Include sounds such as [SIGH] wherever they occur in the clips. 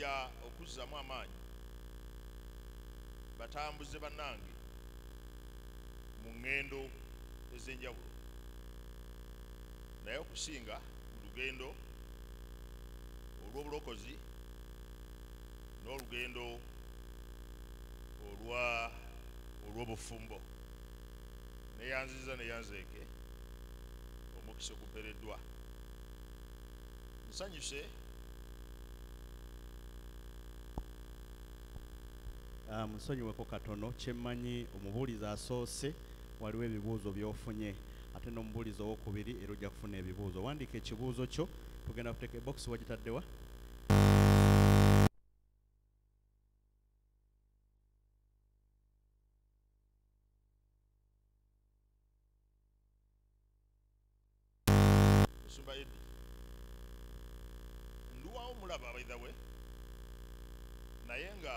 bajja okuzzamu amaanyi batambuze bannange mu ŋŋendo ez'enjawulo. Naye okusinga mu lugendo olw'obulokozi n'olugendo olwa olw'obufumbo. Neyanziza neyanzeeke omukisa ogupereddwa. Nsanyuse Ah, musonyiweko katono kyemmanyi omubuulizi asoose waliwo ebibuuzo by'ofunye. Ate n'omubuulizi owokubiri era ojja kufuna ebibuuzo. Wandiika ekibuuzo kyo tugenda kuteeka ebokisi wagitaddewa musumba yeddi nduwawo mulaba by the way. Naye nga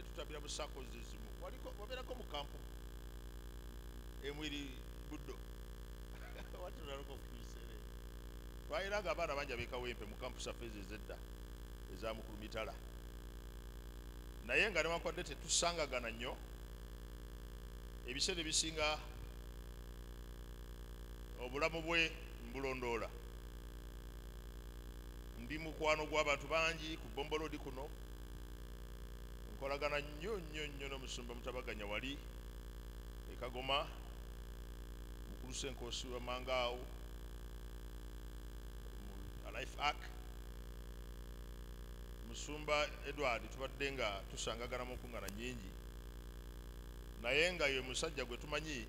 tubadde tutabira busako zezimu waliko wabeerako mu kampu emwiri buddo. [LAUGHS] Watulaliko kubiseere twayiranga abaana bangi abekawempe mu kampu zaffe ezo ezedda ezamukulu mitala. Naye nga newankwadde tetusangagana nnyo. Ebiseera ebisinga obulamu bwe mbulondoola. Ndi mukwano gw'abantu bangi ku bombolodi kuno nkolagana nnyo nnyo nnyo n'omusumba mutabaganya wali. Ekagoma mukulu senkoosi wamangaawo alife ark musumba edward tubadde nga tusangagana mu nkungana nyingi naye nga ye musajja gwe tumanyi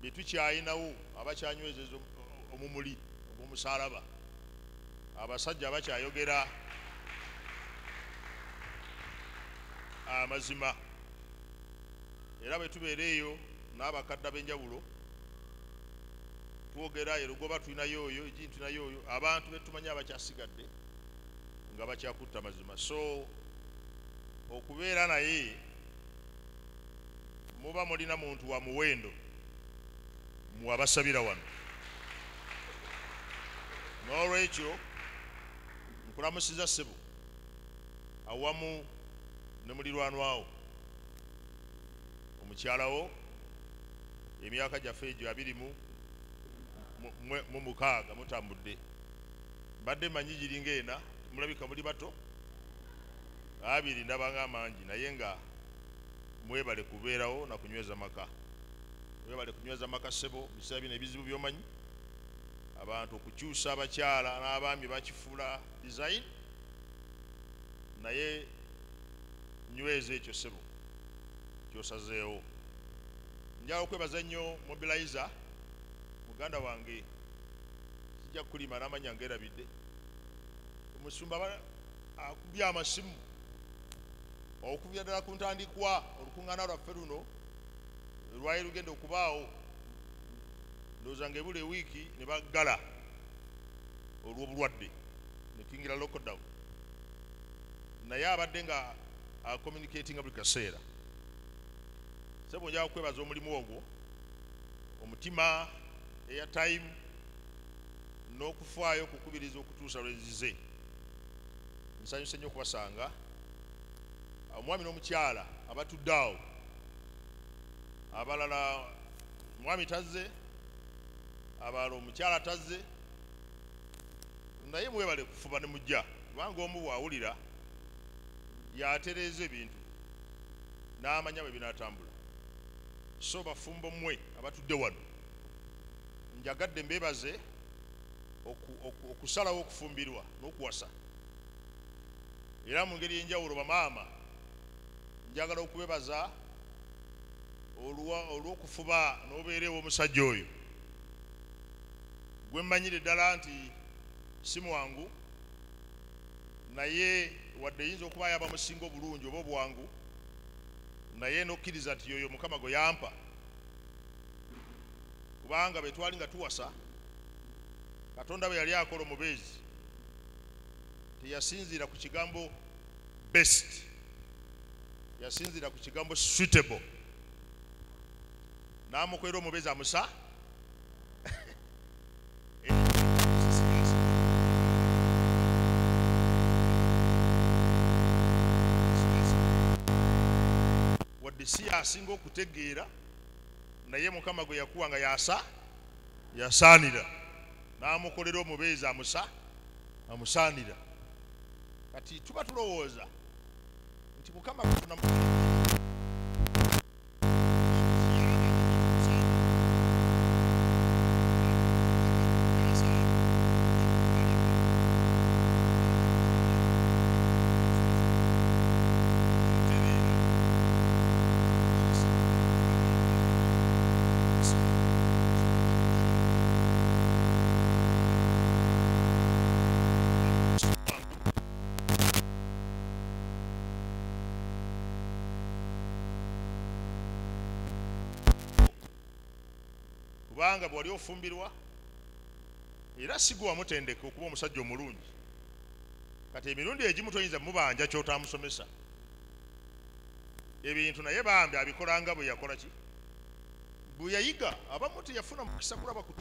bye tukyayinawo abakyanywezeza omumuli ogw'omusaalaba abasajja abakyayogera amazima. Era bwe tubeera eyo n'abakadde ab'enjawulo twogera erugoba tulinayo oyo egini tulinayo oyo abantu betumanyi abakyasigadde nga bakyakutta mazima so okubeera naye muba mulina muntu wa muwendo mwabasabira wano. N'olwekyo nkulamusiza ssebo awamu ne mulirwanwawo omukyalawo emyaka gyaffe egyo abiri mu mukaaga mutambudde. Mbadde manyi giringa ena mulabika muli bato? Abiri ndabanga amangi naye nga mwebale kubeerawo na kunyweza maka. Mwebale kunyweza maka ssebo biseera bino ebizibu byomanyi? Abantu okukyusa abakyala n'abaami bakifuula design. Naye nyweza ekyo ssebo kyosazeewo njala okwebaza nnyo mobilizer muganda wange sijja kulima n'amanya ngeerabidde omusumba aba- akubye amasimu okubya ddala ku ntandikwa olukuŋŋaana lwaffe luno lwali lugenda okubaawo ndowooza nga ebula ewiiki ne baggala olw'obulwadde ne tuyingira lockdown. Naye abadde nga acommunicatinga buli kaseera sebo njala kwebaza omulimu ogwo omutima airtime n'okufaayo okukubiriza okutuusa lwenzize nsanyuse nnyo okubasanga omwami n'omukyala abatudde awo abalala omwami tazze abalala omukyala tazze naye mwebale kufuba ne mujja kubanga omu bwawulira yatereeza ebintu n'amanya bwe binaatambula. So bafumbo mmwe abatudde wano njagadde mbeebaze oku- oku- okusalawo okufumbirwa n'okuwasa. Era mu ngeri y'enjawulo bamaama njagala okubebaza olw'okufuba n'obeera ew'omusajja oyo. Gwe mmanyire ddala nti si mwangu naye wadde eyinza okuba yaba musinga obulungi oba obwangu naye n'okkiriza nti yoyo mukama gwe yampa. Kubanga bwe twali nga tuwasa katonda bwe yali akola omubeezi teyasinziira ku kigambo best yasinziira ku kigambo suitable. N'amukwera omubeezi amusa si yasinga okutegeera naye mukama gwe yakuwa nga yasa yasaanira. N'amukolera omubeezi amusa amusaanira. Kati tuba tulowooza nti mukama kutuna kubanga bwe wali ofumbirwa era sigwe wamutendeka okuba omusajja omulungi. Kati emirundi egimu toyinza mubanja kyotamusomesa ebintu naye bambi abikolanga bwe yakola ki? Bwe yayiga abamu teyafuna mukisa kulaba ku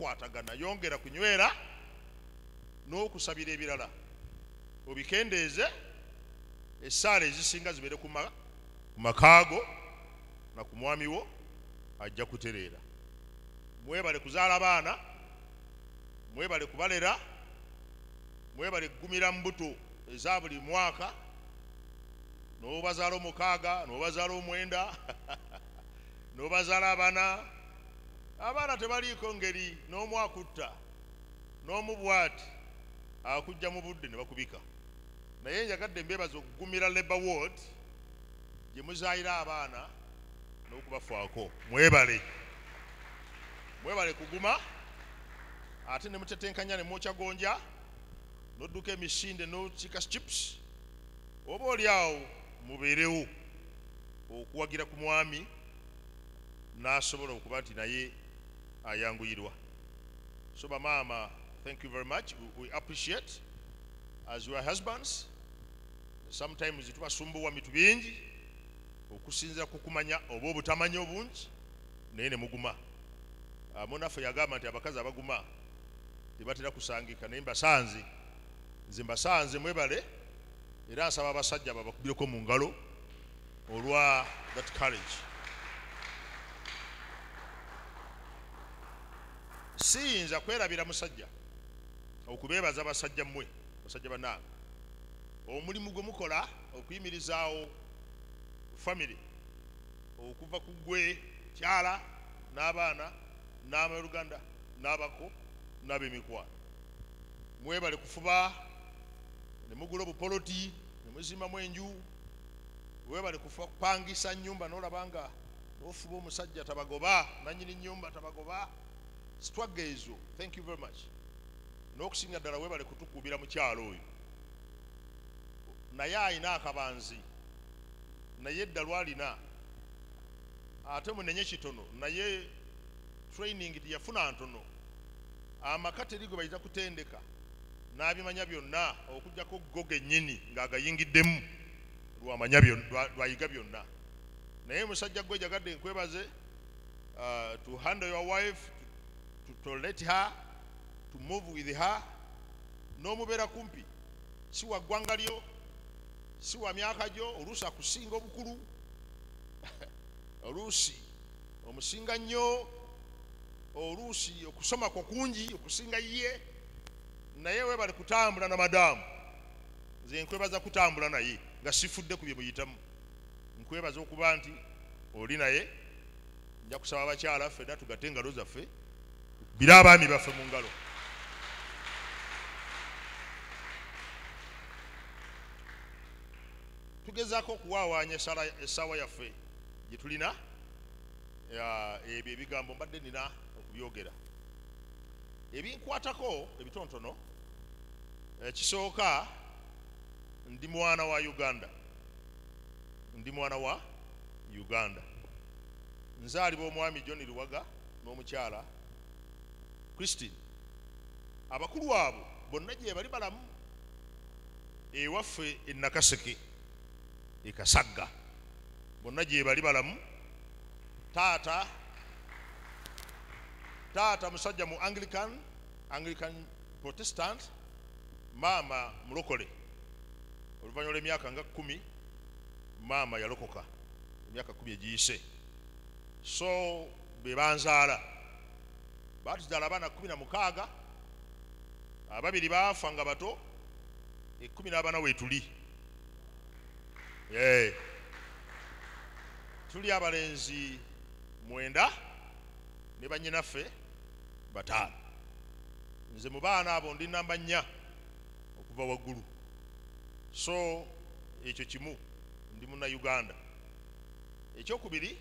mukwatagana yongera kunywera n'okusabira ebirala. Obikendeeze essaala ezisinga zibeere ku ma- ku makaago na ku mwami wo ajja kutereera. Mwebale kuzaala baana mwebale kubalera mwebale kugumira mu buto eza buli mwaka n'obazaala omukaaga n'obazaala omwenda [LAUGHS] n'obazaala abana abaana tebaliiko ngeri n'omwakutta n'omubwati akujja mu budde ne bakubika. Naye njagadde mbebaza okugumira leba ward gye muzaayira abaana n'okubafaako. Mwebale. Mwebale kuguma ate ne mutetenkanya ne mwokya gonja n'odduka emisinde n'okika chips oba oli awo mubeerewo okuwagira ku mwami n'asobola okuba nti naye ayanguyirwa so bamaama thank you very much. We, we appreciate. As your husbands sometimes tubasumbuwa mitu bingi. Okusinzira ku kumanya oba obutamanya obungi naye ne muguma. Ah, munaffe yagamba nti abakazi abaguma tebatera kusangika. Naye mbasanze nze mbasanze mwebale era nsaba abasajja babakubireko mu ngalo olwa that courage siyinza kwerabira musajja okubeebaza basajja mmwe basajja bannange. Omulimu gwe mukola okuyimirizaawo famire okuva ku gwe kyala n'abaana n'abaluganda n'abako n'ab'emikwano. Mwebale kufuba ne mugula obupoloti ne muzimamu enju. Webale kufa kupangisa nyumba n'olaba nga ofuba omusajja tabagoba nanyini nyumba tabagoba sitwagga ezo thank you very much. N'okusinga ddala webale kutukubira mu kyalo oyo. Naye ayina akabanzi naye eddalu alina ate munenye kitono naye training teyafuna ntono. Amaka teri gwe bayita kutendeka. N'abimanya byonna okugjako go gennyini ng'agayingiddemu lwamanya lwayiga byonna. Naye musajja gwe jagadde nkwebaze uh, to handle your wife to, let her to move with her. N'omubeera kumpi. Si wa ggwanga lyo si wa myaka gyo oluusi akusinga obukulu. [LAUGHS] Oluusi omusinga nnyo oluusi okusoma kwo kungi okusinga ye. Naye webale kutambula na madaamu. Nze nkwebaza kutambula naye nga sifudde ku bye muyitamu. Nkwebaza okuba nti oli naye nja kusaba abakyala ffenna tugatte engalo zaffe bira abaami baffe mu ngalo. Tugezaako okuwaawanya esala- essaawa yaffe gye tulina ebyo ebigambo mbadde nina okubyogera. Ebinkwatako ebitonotono ekisooka ndi mwana wa uganda. Ndi mwana wa uganda. Nzaalibwa omwami john luwaga n'omukyala christine abakulu abo bonna gye bali balamu ewaffe enakaseke ekasagga bonna gye bali balamu taata taata musajja mu anglican anglican protestant maama mulokole. Oluvannyuma lw'emyaka nga kumi maama yalokoka emyaka kumi egiyise. So be banzaala batuzaala abaana kumi na mukaaga ababiri baafa nga bato ekumi n'abana weetuli Eh. tuli abalenzi mwenda ne bannyinaffe bataano. Nze mu baana abo ndi namba nnya okuva waggulu. So ekyo kimu ndi munnauganda ekyokubiri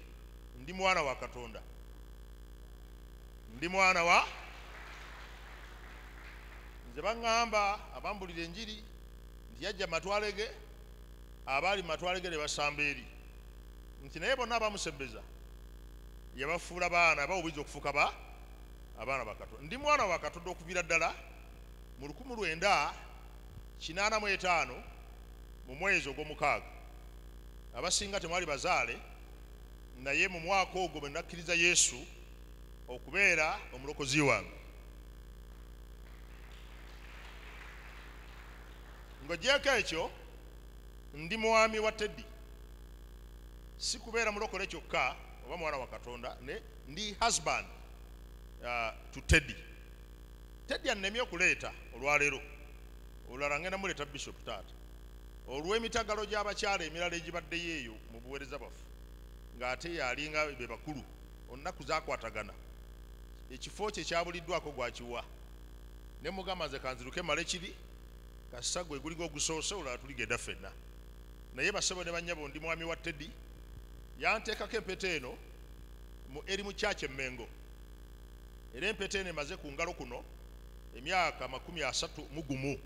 ndi mwana wa katonda ndi mwana wa? Nze baŋŋamba abambulira enjiri nti yajja matwale ge abaali matwale ge ne basamba eri. Nti naye bonna abamusembeza yabafuula baana aba obuyinza okufuuka ba abaana bakatonda ndi mwana wa katonda okuviira ddala mu lukumu lwenda kinaana mu etaano mu mwezi ogw'omukaaga. Abasinga temwali bazaale naye mu mwaka ogwo bwe nakkiriza yesu okubeera omulokozi wange. Ng'ogyeko ekyo ndi mwami wa teddi si kubeera mulokole kyokka oba mwana wa katonda ne ndi husband uh, to teddy. Teddy annemye okuleeta olwaleero. Olulala ngenda muleeta bishop taata. Olw'emitagalo gy'abakyala emirala egibaddeyo eyo mu buweereza bwaffe ng'ate yalinga be bakulu onnaku zakwatagana ekifo kye kyabuliddwako gwakiwa ne mugamba nze kanziruke male kiri kasa gwe guliga ogusoose olala tuligenda ffenna. Naye basebo ne bannyabo ndi mwami wa teddy yanteekako empeta eno eri mu kyaki emmengo. Era empeta eno emaze ku ngalo kuno emyaka makumi asatu mu gumu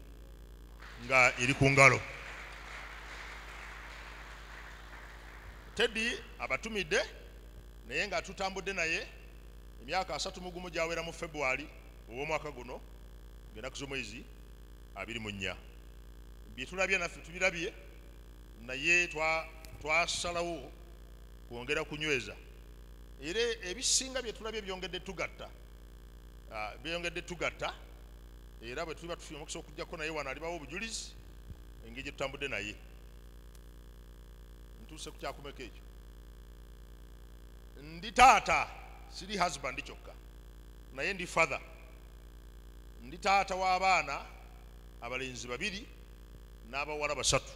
nga eri ku ngalo. Teddy abatumidde naye nga tutambudde naye emyaka asatu mu gumu gyawera mu february ow'omwaka guno ng'ennaku z'omwezi abiri mu nnya. Bye tulabye naffe tubirabye naye twa- twasalawo kwongera kunyweza. Era ebisinga bye tulabye byongedde tugatta. Ah, byongedde tugatta era bwe tuliba tufunye omukisa okujjako naye wano alibawo obujulizi engeri gye tutambudde naye. Ntuuse ku kyakumeko ekyo. Ndi taata siri husband kyokka. Naye ndi father. Ndi taata w'abaana abalenzi babiri n'abawala basatu.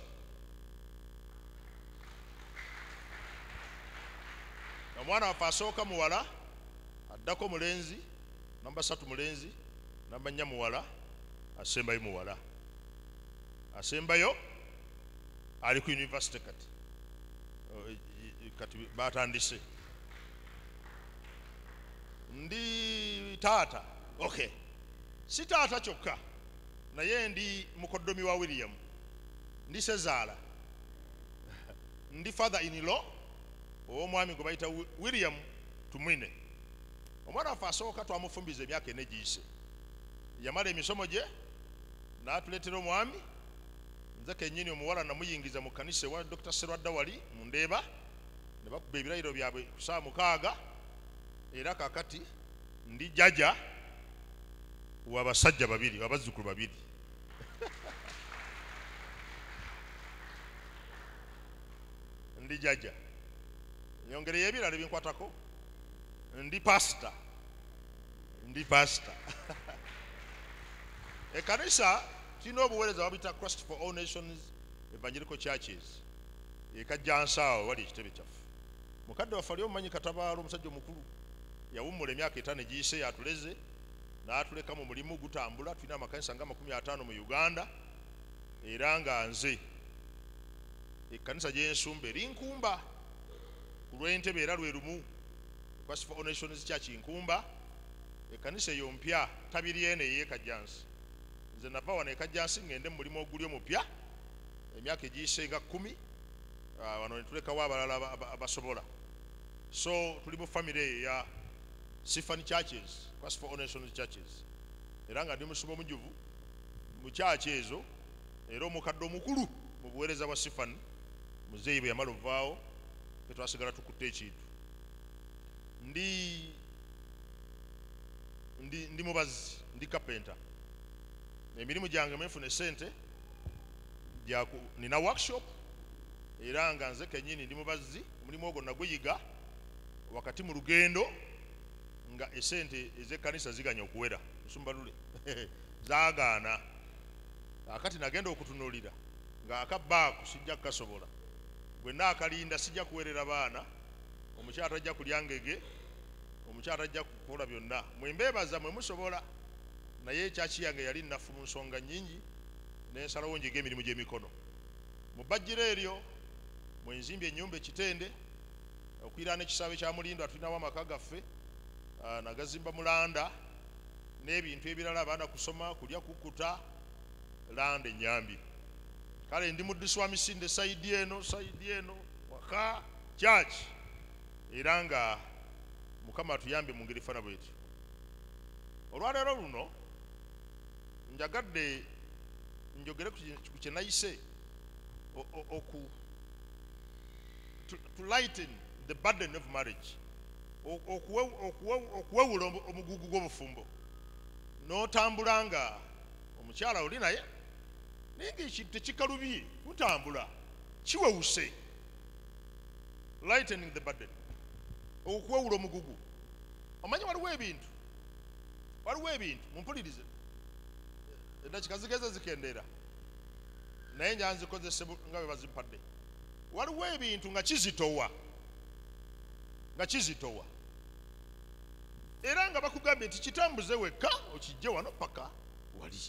Omwana waffe asooka muwala addako mulenzi namba satu mulenzi namba nnya muwala asembayo muwala. Asembayo ali ku univesity kati. O, i- i- kati batandise ndi taata okay. Si taata kyokka naye ndi mukoddomi wa william. Ndi sezaala ndi father in law ow'omwami gwe bayita Wi- william tumwine. Omwana waffe asooka twamufumbiza emyaka ene giyise yamala emisomo gye n'atuleetera omwami. Nze kennyini omuwala namuyingiza mu kanisa ewa dr serwadda wali mu ndeeba ne bakuba ebirayiro byabwe ku saa mukaaga era kakati ndi jaja wabasajja babiri wabazzukulu babiri. [LAUGHS] Ndi jaja. Nyongereyo ebirala ebinkwatako. Ndi pasita ndi pasita [LAUGHS] ekanisa tulina obuweereza babita christ for all nations evangelical churches. Ekajjansaawo wali ekitebe kyaffe. Mukadde waffe ali omumanyi katabaalo omusajja omukulu yawummula emyaka etaano egiyise yatuleze n'atuleka mu mulimu gutambula tulina amakanisa nga makumi ataano mu uganda era nga nze ekkanisa gyensumba erinkumba ku lw'entebe era lwe lumu Christ for All Nations Church nkumba. Ekkanisa eyo mpya tabiri eno ey'ekajjansi nze nava wano ekajjansi ngende mu mulimu oguli omupya emyaka egiyisenga kkumi Ah, wano netulekawo abalala aba- aba- abasobola. So tuli mu famire eyo sifan churches Christ for All Nations churches. Era nga ndi musiba omujuvu mu kyaki ezo era omukadde omukulu mu buweereza bwa sifan muzeeyi bwe yamala ovaawo tetwasigala tukutte ekintu. Ndi ndi ndi mubazi ndi kapenta. Emirimu gyange mwenfuna esente nina workshop era nga nze kenyini ndi mubazi omulimu ogwo naguyiga wakati mu lugendo nga esente ez'ekkanisa ziganya okuwera. Nsumbalule [LAUGHS] zaagaana. Akati nagenda okutunuulira nga akabaaku sijja kukasobola. Bwe naakalinda sijja kuwerera baana omukyala tajja kulya ngege omukyala tajja kukola byonna. Mwembeebaza mwe musobola naye ekyaki yange yali nnafu mu nsonga nnyingi nensalawo njiga emirimu gy'emikono. Mu bajjiro eryo mwenzimbye ennyumba ekitende okwiraana ekisaawe kya mulindo atulinawo amaka gaffe nagazimba mulanda n'ebintu ebirala abaana kusoma kulya kukuta landa enyambi kale ndi muddisi wa misinde saidi eno saidi eno waka kyaki era nga mukama atuyambe mu ngeri fana bwetyo olwaleero luno njagadde njogere ku kye nayise oku to, to lighten the burden of marriage okuwewula omu- omugugu gw'obufumbo. N'otambula nga omukyala oli naye naye ngaekintu tekikalubye mutambula kiwewuse. Lightening the burden. Okuwewula omugugu. Omanyi waliwo ebintu? Waliwo ebintu? Mumpulirize. Edakika zigeze zikendeera. Naye nja nzikozese bu- nga bwe bazimpadde. Waliwo ebintu nga kizitowa nga kizitowa. Era nga bakugambye nti kitambuze wekka okijje wano paka wali.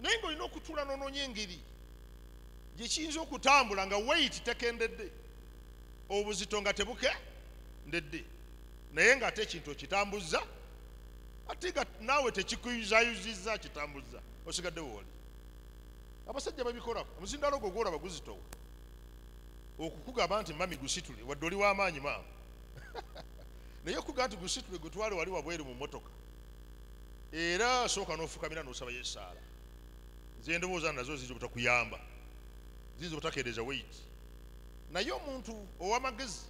Naye ngaolina okutuula nononya engeri gyekiyinza okutambula nga weit tekendedde obuzito nga tebuke ndedde. Naye ngaate ekintu okitambuza ate nga naawe tekikuyuzayuzizza kitambuza osigadde wooli abasajja babikola omuzindalo gwo gwolaba guzitowa. Okukugamba nti mami gusitule wadde oli w'amaanyi maama [LAUGHS] naye okugamba nti gusitule gutwale wali wabweru mu motoka era sooka n'ofukamira n'osaba yesaala. Nze endowooza nazo ziyinza obutakuyamba ziyinza obutakeereza weit naye omuntu ow'amagezi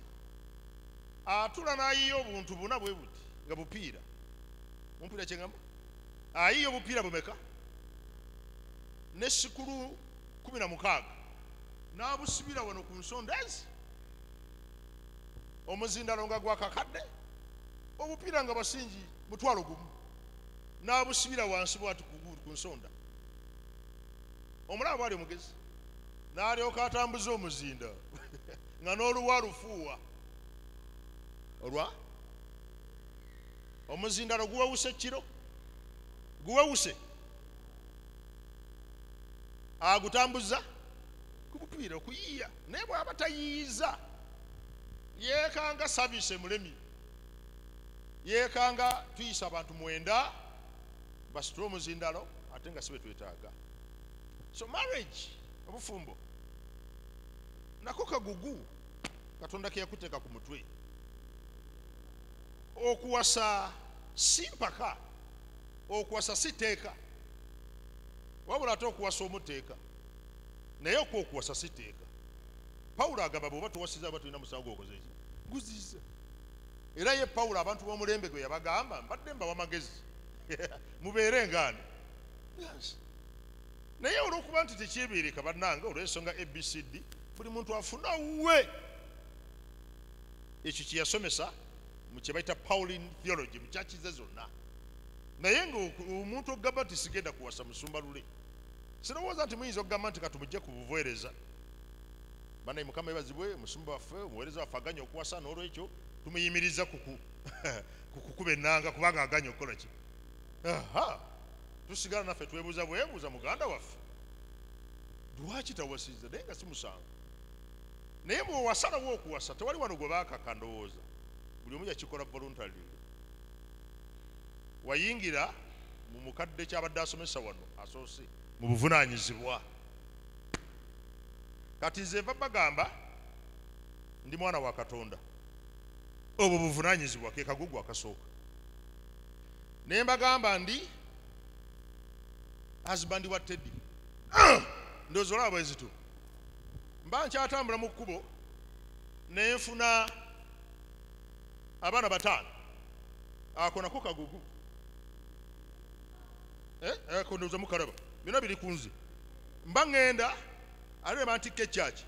atula n'ayiya obuntu buna bwe buti nga bupiira mumpiira kyeŋŋamba ayiya obupiira bumeka? Ne sikulu kumi na mukaaga n'abusibira wano ku nsonda ezi omuzindalo nga gwakakadde obupiira nga basingi mutwalo gumu n'abusibira wansi bwati ku- ku nsonda. Omulaba bwali omugezi n'alyoka atambuza omuzinda [LAUGHS] nga n'oluwa lufuuwa. Olwa? Omuzindalo guwewuse kiro? Guwewuse agutambuza? Kubupiira okuyiiya naye bw'aba tayiiyiza yeekanga saviisi emulemi yeekanga tuyisa abantu mwenda basitule omuzindalo ate nga si be twetaaga. So marriage obufumbo. Nako kagugu katonda ke yakuteeka ku mutwe. Okuwasa si mpaka okuwasa si teeka wabula ate okuwasa omuteeka naye okwo okuwasa si teeka pawulo agamba bw'oba tuwasiza aba tulina musango okoze eki guziza era ye pawulo abantu b'omulembe gwe yabagamba mbadde mbawa magezi. [LAUGHS] Mubeere ngaani? Yes. naye olw'okuba nti tekyebeereka bannanga olw'ensonga abcd buli muntu afuna we ekyo kye yasomesa mu kye bayita pauline theology mu kyakize zonna. Naye nga oku- omuntu okugamba nti sigenda kuwasa musumba lule sirowooza nti muyinza okugamba nti katumujje ku buveereza banaye mukama ebazibwe omusumba waffe omuweereza waffe aganya okuwasa n'olwekyo tumuyimiriza ku ku- [LAUGHS] ku kukuba ennanga kubanga aganya okukola ki? Aha! Tusigala naffe twebuuza bwebuuza muganda waffe. Lwaki tawasiza naye nga si musango naye bwewasalawo okuwasa tewali wano gwe baakaka ndowooza. Buli omu yakikola voluntarily. Wayingira mu mukadde kyabadde asomesa wano asoose mu buvunanyizibwa kati nze nva bagamba ndi mwana wa katonda. Obwo buvunanyizibwa ke kagugu akasooka. Naye mbagamba ndi husband wa teddy [CLEARS THROAT] ndowooza olaba bwezito mba nkyatambula mu kkubo nenfuna abaana bataano. Ako nako kagugu. Eh, ako ndowooza mukalaba byonna biri ku nze. Mba ŋŋenda ate bantikka ekyaki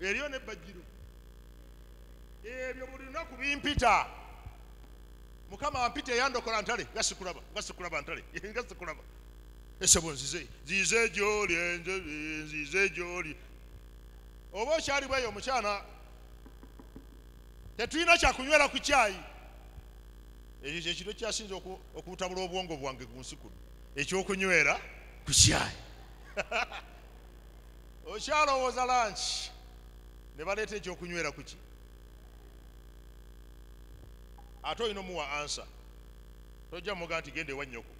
eriyo nebbajjiro ebyo buli lunaku bimpita mukama ampita eyandokola ntale nga sikulaba nga sikulaba ntale nga [LAUGHS] sikulaba esebo nzize nzize gyoli nzize gyoli oba okyali bweyo omukyana tetulina kyakunywera ku kyayi. Ekyo kyekiro kyasinza oku- okubutabula obwongo bwange ku nsi kuno. Ekyokunywera ku kyayi [LAUGHS] okyalowooza lanki ne baleeta ekyokunywera ku ki? Ate olina omuwa ansa tojja muga nti genda ewa nnyoko.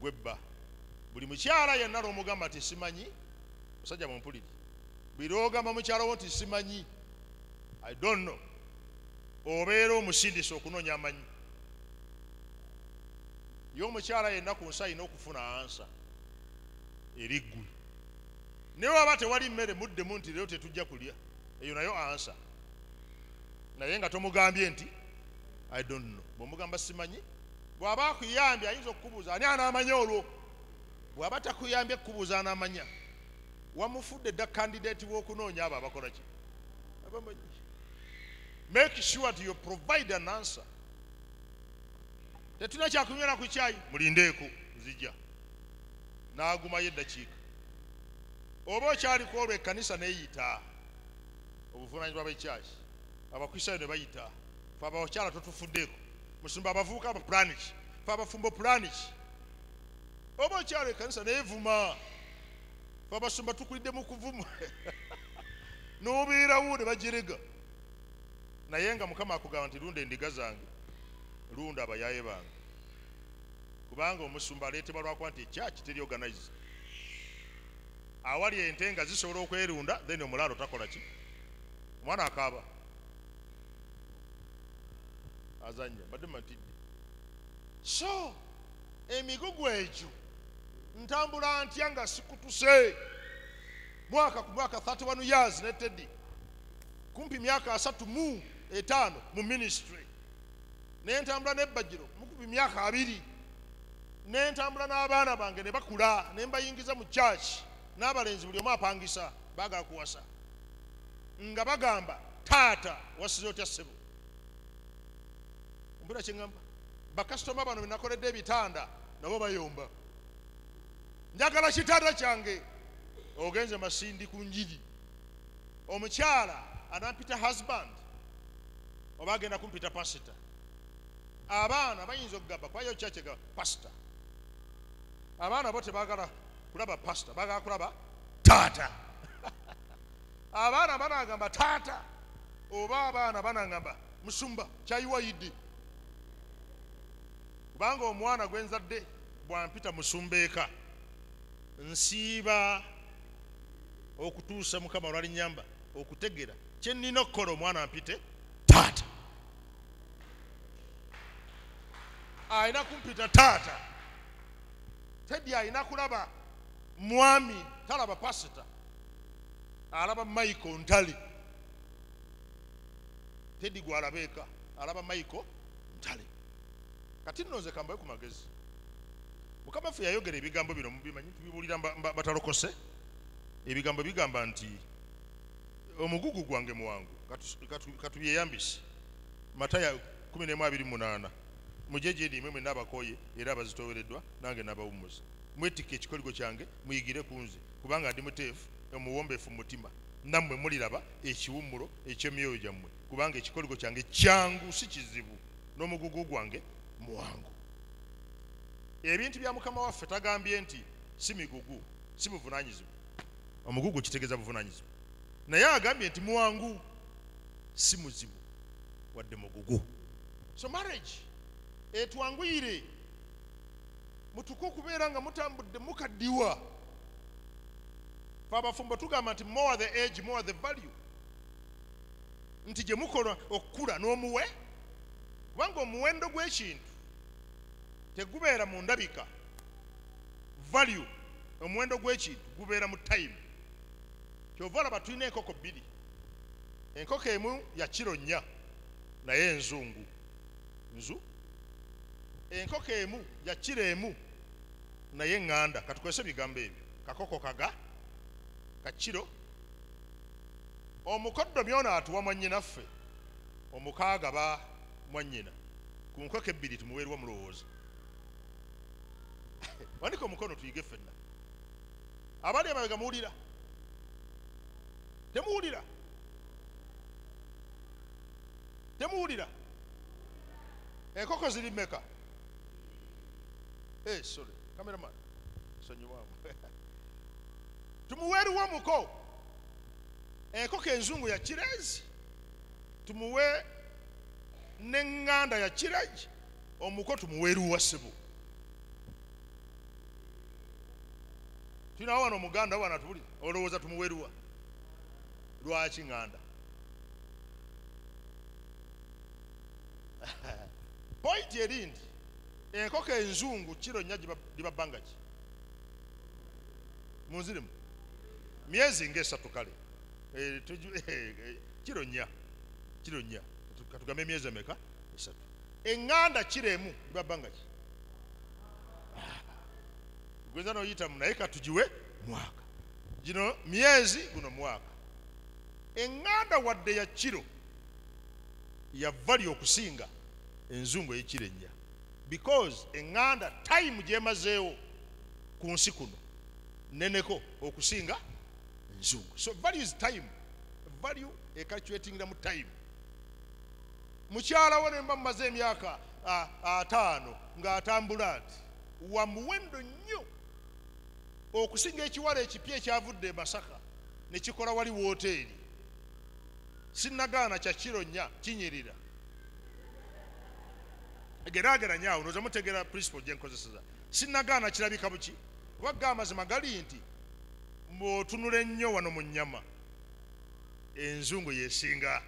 Gwebba buli mukyala yenna lwomugamba nti simanyi? Musajja mumpulire buli lwogamba mukyala wo nti simanyi? I don't know. Obeera omusindisa okunoonya amanyi. Ye omukyala yenna ku nsi alina okufuna ansa eri ggwe naye waba tewali mmere muddemu nti leero tetujja kulya. Eyo nayo ansa. Naye nga tomugambye nti i don't know. Bwomugamba simanyi bw'aba akuyambye ayinza okukubuuza ani anaamanya olwo? Bw'aba takuyambye kukubuuza anaamanya wamufudde dda kandidate w'okunoonya abo abakola ki? Abamanyi. Make sure ti you provide an answer. Tetulina kyakunywera ku kyayi? Mulindeeko nzija n'agumayo eddakiika oba okyaliko olwo ekkanisa neyita obuvunanyizibwa bw'ekyaki abakristaayo ne bayita fe abakyala totufuddeeko musumba abavubuka abapulaniki fe abafumbo pulaniki oba okyala ekkanisa neyevuma fe abasumba tukulidde mu kuvuma [LAUGHS] n'obeerawo ne bajerega naye nga mukama akugamba nti lunda endiga zange lunda abayaaye bange kubanga omusumba aleetebwa lwakuba nti ekyaki teri organize awali ente nga zisobola okwerunda then omulaalo takola ki? Omwana akaaba. Azanya badde matidde. So emigugu egyo ntambula ntya nga sikutuse? Mwaka ku mwaka 31 years ne teddy kumpi myaka asatu mu etaano mu ministry. Nentambula nebbajiro mukubi myaka abiri nentambula n'abaana bange ne bakula ne mbayingiza mu church n'abalenzi buli omu apangisa baagala kuwasa nga bagamba taata wasize otya ssebo? Ombula kyeŋŋamba bakasitoma bano benakoledde ebitanda nabo bayomba. Njagala kitanda kyange. Ogenze masindi ku njiri. Omukyala anampita husband oba agenda kumpita pasita. Abaana bayinza okugamba kwayo kyakyega pasita abaana bo tebagala kulaba pasita bagala kulaba taata. [LAUGHS] Abaana banagamba taata oba abaana banagamba musumba kyayiwayidde kubanga omwana gwenzadde bwampita musumba eka. Nsiiba okutuusa mukama lwalinyamba okutegera kyenina okukola omwana ampite taata. Alina kumpita taata tedi alina kulaba mwami talaba pasita alaba maiko ntale tedi gwalaba eka alaba maiko ntale kati nno nze kambayo ku magezi. Mukama ffe yayogera ebigambo bino mubimanyi tubibuulira batalokose. Ebigambo bigamba nti omugugu gwange muwangu katu- katu- katubyeyambise. Mataya 1128 mujje gye ndi mwe mwenna abakoye era abazitowereddwa nange nabawummuza mwetikka ekikoligo kyange muyigire ku nze kubanga ndi muteefu omuwombeefu mu mutima. Nammwe muliraba ekiwummulo eky'emyoyo gyammwe kubanga ekikoligo kyange kyangu si kizibu n'omugugu gwange muwangu. Ebintu bya mukama waffe tagambye nti si migugu si buvunanyizibwa omugugu kitegeeza buvunanyizibwa naye agambye nti muwangu si muzibu wadde mugugu. So marriage etwanguyire. Mutuke okubeera nga mutambudde mukaddiwa. Fe abafumbo tugamba nti more the age more the value. Nti gye mukola okukula n'omuwe kubanga omuwendo gw'ekintu tegubeera mu ndabika. Value omuwendo gw'ekintu gubeera mu time. Kyova olaba tulina enkoko bbiri. Enkoko emu ya kiro nnya naye enzungu. Nzu enkoko emu ya kiro emu naye ŋŋanda katukozese ebigambo ebyo. Kakoko kaga kakiro. Omukoddomi ono atuwa mwannyinaffe. Omukaaga ba mwannyina. Ku nkoko ebbiri tumuweerwa mulowooza. [LAUGHS] Wandika omukono tuyige ffenna. Abali amabega muwulira? Temuwulira? Temuwulira? Enkoko ziri mmeka Eh, sorry. Cameraman. Sonyiwamu [LAUGHS] tumuweeruwa muko. Enkoko enzungu ya kirezi tumuwe neŋŋanda ya kiragi omuko tumuweeruwa ssebo tulinawo wano omuganda wana tuli. Olowooza tumuweeruwa lwaki ŋŋanda [LAUGHS] pointi eri nti enkoko enzungu kiro nnya libabbanga ki? Munzirimu? Myezi ngaesatu kale. Eh, eh, eh, kiro nnya kiro nnya. Katu- katugambe emyezi emeka? Esatu. Eŋŋanda kiro emu libabbanga ki? Gwenza noyitamu naye katugiwe mwaka. Gino myezi guno mwaka. Eŋŋanda wadde ya kiro yavali okusinga enzungu ey'ekiro ennya because eŋŋanda time gyemazeewo ku nsi kuno neneko okusinga enzungu so value is time value ecalculatingira mu time mukyalawo ne mba mumaze emyaka ataano ng'atambula ati wa muwendo nnyo okusinga ekiwala ekipya ekyavudde e masaka ne kikola wali wooteeri. Sinnagaana kya kiro nnya kinyirira geraageranya awo noza mutegeera principle gye nkozeseza. Sinnagaana kirabika buki? Wagga amazima gali nti bw'otunula ennyo wano mu nnyama. Enzungu yesinga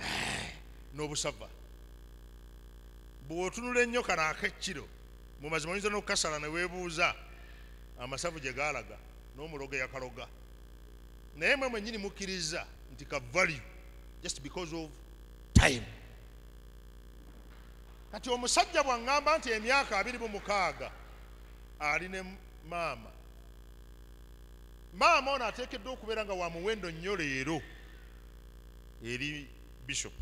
eh, n'obusava. Bw'otunula ennyo kano ak'ekiro mu mazima oyinza n'okukasala ne weebuuza amasavu gye gaalaga n'omulogo yakaloga naye mwe mwennyini mukkiriza nti ka value just because of time kati omusajja bwaŋŋamba nti emyaka abiri mu mukaaga ali ne maama. Maama ono ateekeddwa okubeera nga wa muwendo nnyo leero eri bishop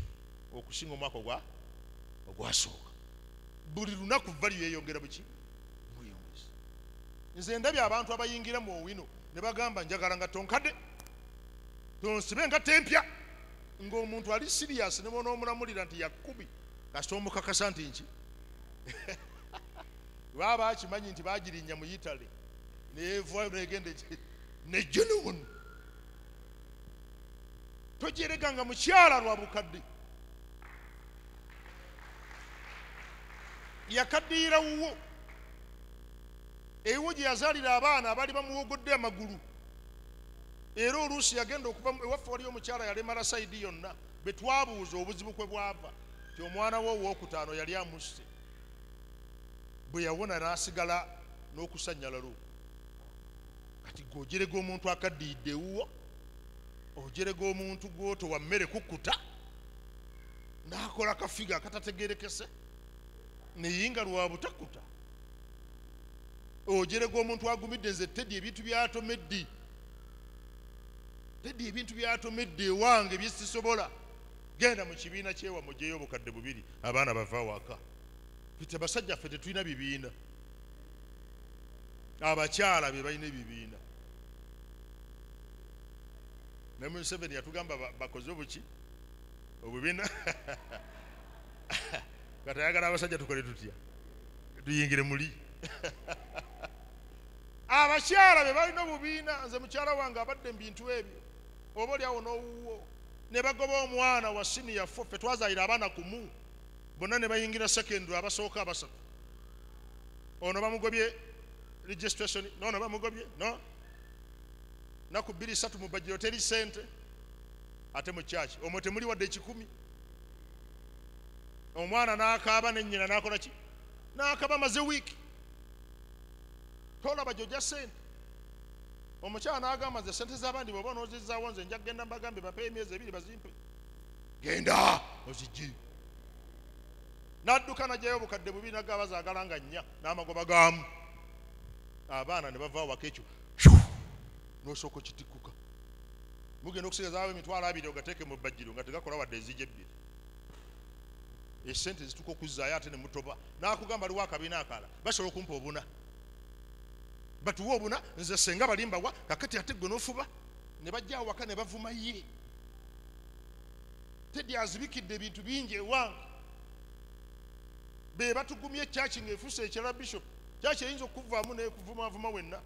okusinga omwaka ogwa ogwasooka. Buli lunaku vali yeyongera buki mweyongeza nze ndabye abantu abayingira mu owino ne bagamba njagala nga tonkadde tonsibe nga tempya. Ng'omuntu ali siriyasi ne bonaomulamulira nti yakubi kasita omukakasa nti nki? [LAUGHS] Baba bakimanyi nti bagirinnya mu itale nevayo negende nejjo newonu togyerega nga mukyala lwa bukadde. Yakaddiira wuwo. Ewiwo gye yazaalira abaana abaali bamuwogodde amagulu. Era oluusi yagenda okuva ewaffe waliyo omukyala yalemala sayidi yonna. Bwe twabuuza obuzibu kwe bwava ti omwana we owokutaano yali amusse bwe yawona n'asigala n'okusannyalalo kati gweojerega omuntu akaddiidde ewuwo ojerega omuntu gwotowa mmere kukkuta n'akola akafiga akatategerekese neyinga lwa butakkuta. Ojerega omuntu agumidde nze teddi ebintu byatomeddi teddi ebintu byatomedde ewange byesisobola genda mu kibiina kyewa mujeyo obukadde bubiri abaana bava waka pite basajja ffe tetulina bibiina. Abakyala be balina ebibiina. Ne museveni yatugamba ba- bakoze obuki? Obubiina [LAUGHS] kati ayagala abasajja tukole tutya? Tuyingire muli. [LAUGHS] Abakyala be balina obubiina. Nze mukyala wange abadde mu bintu ebyo. Oba oliawo n'owuwo ne bagoba omwana wa siniya fo ffe twazaalira abaana kumu bonna ne bayingira secondary abasooka abasatu. Ono bamugobye registration nono bamugobye no? Naku bbiri satu mu bajiro teri sente ate mu kyaki omwo temuli wadde ekikumi omwana n'akaaba nennyina n'akola ki? N'akaba maze wiiki tolaba gyojja sente omukyala n'agamba nze sente z'abandi bwoba onoozizaawo nze nja kgenda mbagambe bape emyezi ebiri bazimpe. Genda ozijje. N'adduka najjayo obukadde bubiri nagaba bazaagala nga nnya n'amagoba gaamu. Abaana ne bavaawo waka ekyo. N'osooka okitikkuka mugenda okusigazaawo emitwalo abiri ogateeke mu bajjiro nga tegakola wadde ezijja ebbiri. Esente zituka okuzzaayo ate ne mutoba. N'akugamba aliwo akabiina akala basobola okumpa obuna batuwa obuna nze senga balimbawa kakati ate gwe n'ofuba ne bajja awaka ne bavuma ye. Tedi azibikidde ebintu bingi ewange. Be batugumya ekyaki ng'efuuse ekirala bishop. Kyaki eyinza okuvaamu nekuvumavuma wenna.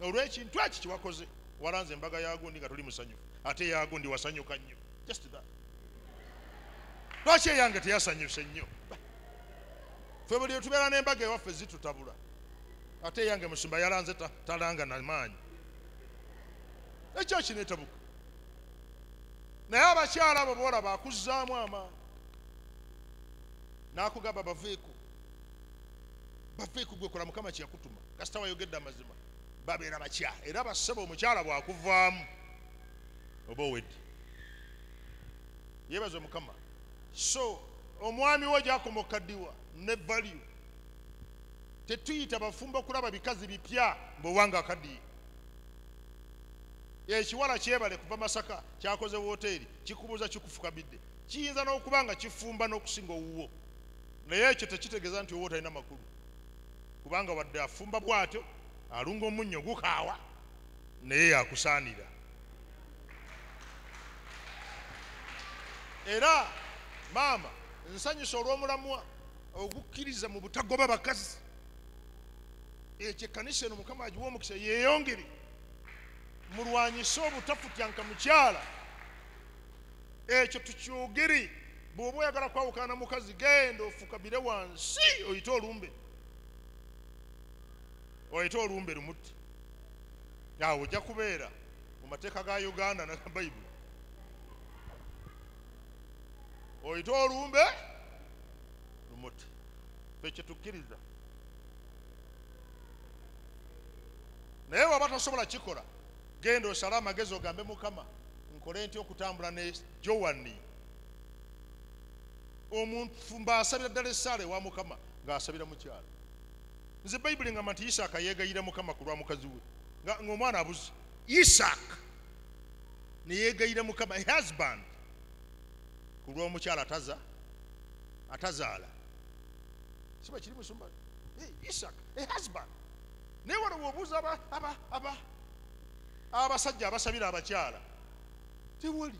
Olw'ekintu eki kiwakoze walanze embaga yagundi nga tuli musanyufu. Ate yagundi wasanyuka nnyo. Just that. Lwaki eyange teyasanyuse nnyo? Fe buli tubeera n'embaga ewaffe zitutabula ate eyange musumba yalanze ta- talanga namaanyi ekyo kineetabuka naye abakyala abo boolaba akuzzaamu amaanyi. N'akugamba baveeko baveeko gwe kola mukama kyeyakutuma kasita wayogedde amazima. Babeera batya era bassebe omukyala bwakuvaamu oba owedde. Yeebaza omukama so omwami wo gyakomoka ddiwa ne value tetuyita bafumba okulaba bikazi bipya mbwowanga akaddiye. Ekiwala kyebale kuva masaka kyakoze woteeri kikubuuza kikufukabidde kiyinza n'okuba nga kifumba n'okusinga owuwo. Naye ekyo tekitegeeza nti owuwo talina makulu. Kubanga wadde afumba bw'atyo alunga omunnyo gukaawa naye yakusaanira. Era maama nsanyusa olw'omulamwa ogukkiriza mu butagoba bakazi ekyo ekkanisa eno mukama agiwa omukisa yeeyongere mulwanyise obutafutyanka mukyala. Ekyo tukyogere bw'oba oyagala kwawukana na mukazi genda ofukabire wansi oyite olumbe. Oyite olumbe lumutti awo ojja kubeera mu mateeka ga uganda naga bayibuli oyite olumbe lumutti ekyo tukkiriza naye waba tosobola kikola genda osale amagezi ogambe mukama nkole nti okutambula ne jowani omuntu mbaasabira ddala essaala ewa mukama ng'asabira mukyala nze bayibuli ngamba nti isaaka yeegayira mukama ku lwa mukazi we nga ng'omwana abuze isaaka ne yeegayira mukama husband! Ku lw'omukyala ataza atazaala. Kiba kiri musumba isaaka husband naye aba aba abasajja abasabira abakyala tewali.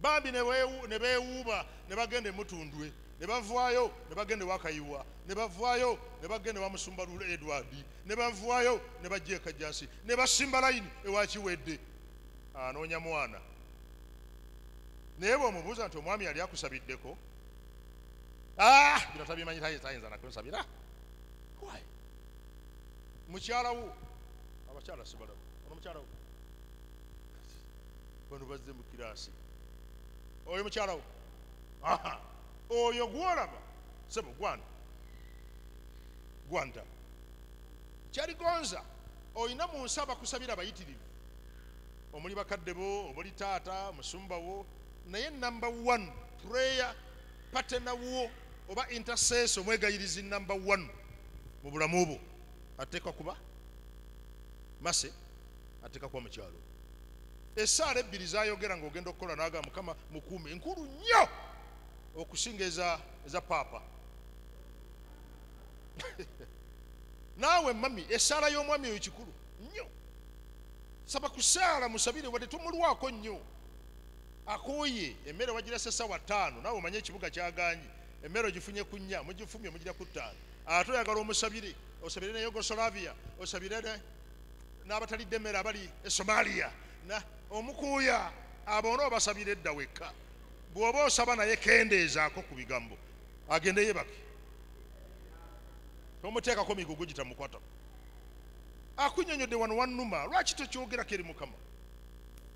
Bambi ne beewu- ne beewuuba ne bagenda emutundwe ne bavaayo ne bagenda ewakayiwa ne bavaayo ne bagenda ewa musumba lule edward ne bavaayo ne bajja ekajjansi ne basimba layini ewakiwedde anoonya mwana. Naye bw'omubuuza nti omwami yali akusabiddeko? "Ah, bino tabimanyi tayi- tayinza nakunsabira Why? Mukyala wo abakyala sibalaba ono mukyala wo bano bazze mu kiraasi oyo mukyala wo Aha. oyo gwolaba sebo gwanda. Gwanda. Kyaligonza olina mu nsi abakusabira abayitirivu omuli bakadde bo omuli taata musumba wo naye number one prayer patena wo oba intercess omwegayirizi number one mu bulamu bwo ateekwa kuba? Mase ateeka kuba mukyalo. Esaala ebbiri zayogera ng'ogenda okukola naga mukama mukuume nkulu nnyo okusinga eza eza paapa. [LAUGHS] Naawe mami essaala y'omwami oyo kikulu nnyo. Saba kusaala musabire wadde tomulwako nnyo. Akooye emmere wagirasa essaawa ttaano naawe omanye ekibuga kyaganye emmere ogifunye ku nnya mugifumye mugira ku ttaano ate oyagala omusabire osabire ne yugoslavia osabire n'abatalidde emmere abali e somaliya na- omukuuya aboona obasabire edda wekka. Bw'oba osaba naye kendeezaako ku bigambo. Agende yebake tomuteekako migugu gitamukwata. Akunyonyodde wano wannuma lwaki tokyogerako eri mukama?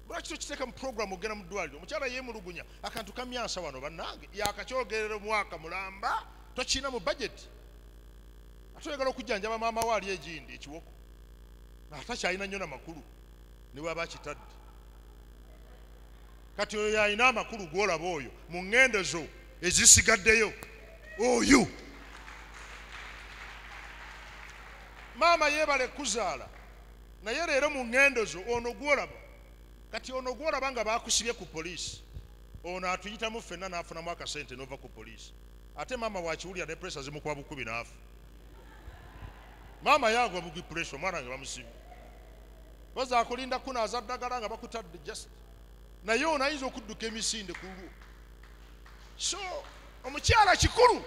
Lwaki tokiteeka mu puroguramu ogenda mu ddwaliro? Omukyala yeemulugunya akantu kamyansa wano bannange yakakyogerera omwaka mulamba tokirina mu bageti ate oyagala okujjanjaba maama we ali egindi ekiwoko. Atakyalina nnyo namakulu ne waba kitadde. Kati oyo yalina amakulu gwolaba oyo mu ŋŋendo zo ezisigaddeyo. Oyo maama yeebala ekuzaala naye leero mu ŋŋendo zo ono gwolaba. Kati ono gwolaba nga bakusibye ku poliisi. Ono atuyitamu ffenna n'afunamu akasente n'ova ku poliisi. Ate maama wakiwulira ne puresa zimukuba bukubi n'afa maama yagwa bugi puresa omwana nga bamusibye baza akulinda kunaaza ddagala nga bakutadde just. Naye ono ayinza okudduka emisinde ku lwo so omukyala kikulu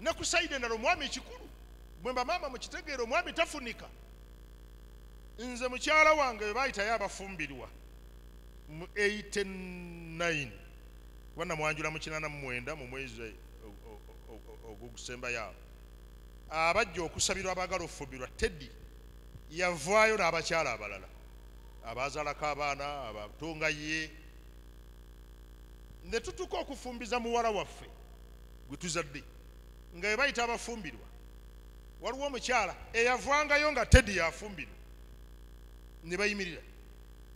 ne ku saidi endala omwami kikulu bwe mba maama mukitegeera omwami tafunika. Nze mukyala wange we baayitayo abafumbirwa mu 89 wanamwanjula mu 89 mu mwezi o- o- o- o- ogwogusembayo awo abajja okusabirwa abaagala okufumbirwa teddi yavaayo n'abakyala abalala abaazaalako abaana abatunga ye. Ne tutuka okufumbiza muwala waffe gwe tuzadde nga we bayita abafumbirwa waliwo omukyala eyavwangayo nga teddi yafumbirwa ne bayimirira.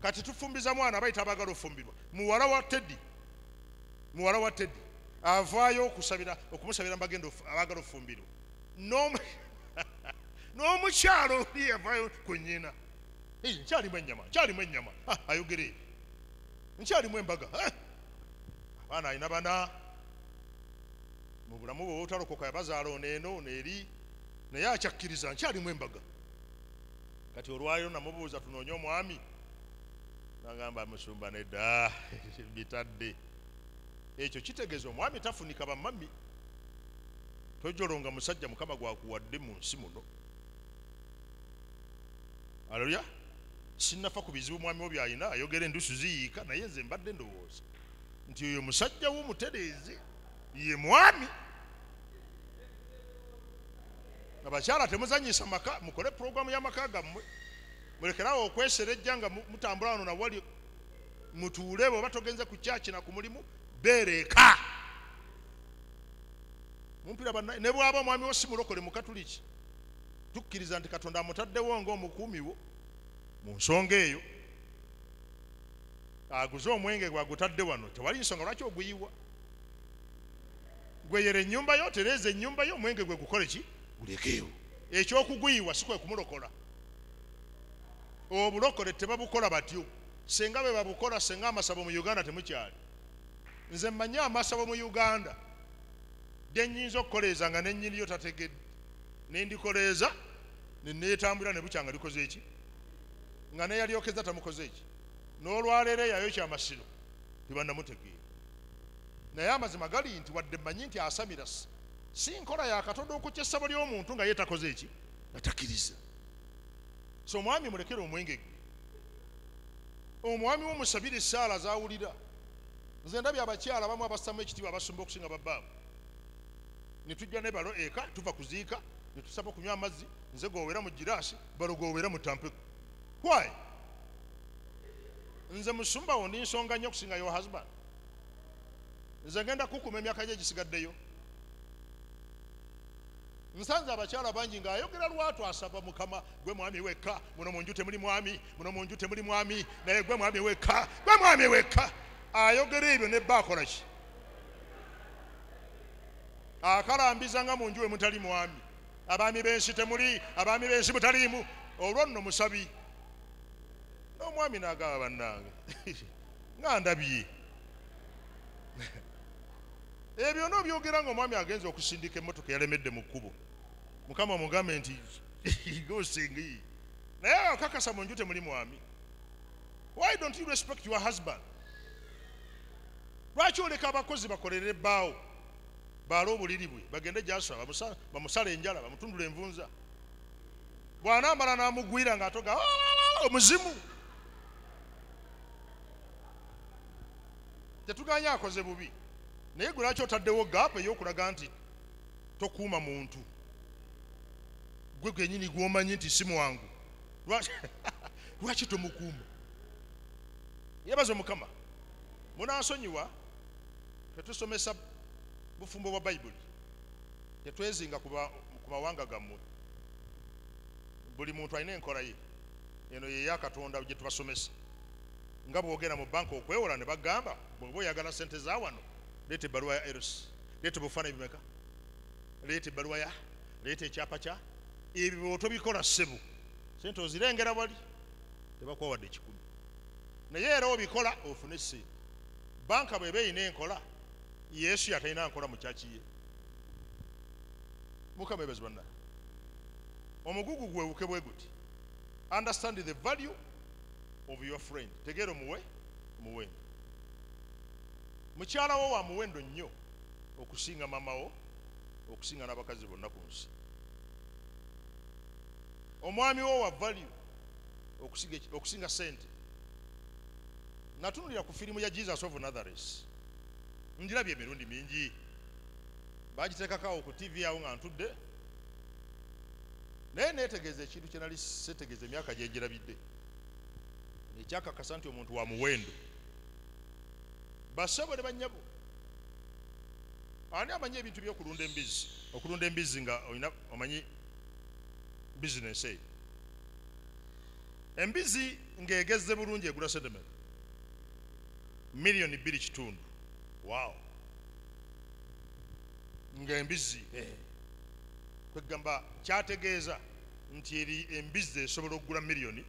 Kati tufumbiza mwana bayita abaagala ofumbirwa muwala wa teddi muwala wa teddi avaayo okusabira okumusabira mbagenda abaagala ofumbirwa n'omukyalo [LAUGHS] oli [LAUGHS] yavaayo ku nnyina. "Ei, nkyalimu ennyama nkyalimu ennyama. Ah, ayogere. Nkyalimu embaga. Abaana alina bana. Mu bulamu bwe otalokoka yabazaala ono eno ono eri naye akyakkiriza nkyalimu embaga. Kati olwaliro namubuuza tunoonye omwami? Nagamba musumba nedda [LAUGHS] bitadde. Ekyo kitegeeza omwami tafunika bamami tojolonga musajja mukama gwakuwadde mu nsi muno. Aleluya sinnafa ku bizibu mwami wo byalina ayogera endusu ziyiika naye nze mbadde ndowooza nti oyo musajja w'omutereezi ye mwami. Abakyala temuzanyisa maka mukole puroguramu y'amaka gammwe. Mulekerawo okweserejja nga mu- mutambula wano nawali mutuule bweoba togenze ku kyaki na ku mulimu beereka. mumpira banna ne bwaba omwami wo si mulokole mu katuliki tukkiriza nti katonda amutaddewo ng'omukuumi wo mu nsonga eyo. Aguze omwenge gwe agutadde wano. Tewali nsonga lwaki oguyiwa? Gweyera ennyumba yo tereeza ennyumba yo omwenge gwe gukole ki? Gulekeewo ekyokuguyiwa si kwe kumulokola. Obulokole tebabukola batyo. Senga bwe babukola senga amasabo mu uganda temukyali. Nze mmanyi amasabo mu uganda gyenyinza okukoleeza nga nenyiniyo tategedde? Nendikoleeza neneetambulira ne bukya nga likoze eki nga neyalyokeza tamukoze eki n'olwaleero eyayo kyamasiro tebannamutegeera naye amazima gali nti wadde mmanyi nti asamira si- nkola yakatonda okukya essabo ly'omuntu nga ye takoze eki nga takkiriza. So omwami mulekere omwenge gwe. Omwami womusabire essaala zawulira. Nze ndabye abakyala abamu abassamu ekitiibwa abasumba okusinga babaabu ne tujja ne balo eka tuva kuziika ne tusaba okunywa amazzi nze gowera mu giraasi balo gowera mu tampeku why? Nze musumba wo ndi nsonga nnyo okusinga yo husband. Nze ngenda kukuma emyaka gye egisigaddeyo nsanze abakyala bangi ng'ayogera lwatu asaba mukama gwe mwami wekka muno mu nju temuli mwami muno mu nju temuli mwami naye gwe mwami wekka gwe mwami wekka. Ayogera ebyo nebba akola ki akalambiza nga mu nju we mutali mwami. Abaami b'ensi temuli abaami b'ensi mutaliimu olwo nno musabi. N'omwami n'agamba bannange [LAUGHS] nga ndabye. [LAUGHS] Ebyo n'obyogera ngaomwami agenza okusindika emmotoka yalemedde mu kkubo. Mukama omugambe nti [LAUGHS] gosingi naye okakasa mu nju temuli mwami. Why don't you respect your husband? Lwaki oleka abakozi bakolere ebbaawo baale obuliri bwe bagende bamusa- bamusala enjala bamutundula envunza. Bw'anaamala n'amugwira ng'atoga "Ah, omuzimu. Tetuganye akoze bubi. Naye gwe lwaki otaddewo gaapa ey'okulaga nti tokuuma muntu? Gwe gwenyini gwomanyi nti si mwangu [LAUGHS] Lwaki- tomukuuma? Yebaze mukama munansonyiwa tetusomesa bufumbo bwa bayibuli tetwezinga ku mawanga gammwe. Buli muntu alina enkola ye. Eno yeyakatonda gye tubasomesa. Nga bwogenda mu banka okwewola ne bagamba bweoba oyagala sente za wano leeta ebbaluwa ya eros leeta obufaananyi bimeka leeta ebbaluwa ya leeta ekyapa kya ebyo bwotobikola ssebo. Sente ozirengera wali tebakuwa wadde ekikumi naye era obikola ofune sente banka bweba eyina enkola yesu yatalina nkola mu kyaki ye. Mukama ebezi banna omugugu gwewuke bwe guti understand the value of your friend. Tegeera omuwe omuwendo mukyala wo wa muwendo nnyo okusinga mamawo okusinga n'abakazi bonna ku nsi. Omwami wo wa value okusinga sente natunulira ku firimu ya jesus of nazareth njirabye emirundi mingi. Bagiteekakawo ku tv awo nga ntudde. Naye neetegeeza ekintu kye nali setegeeza emyaka gyegirabidde ekyakakasa nti omuntu wa muwendo. Basabo ne bannyabo ani amanyi ebintu byokulunda embizi okulunda embizi nga olina omanyi bizinesi eyo? Embizi ng'egezze bulungi egula sentimeka miliyoni bbiri kitundu waawo ng'embizi eh, kwegamba kyategeeza nti eri embizi esobola okugula miliyoni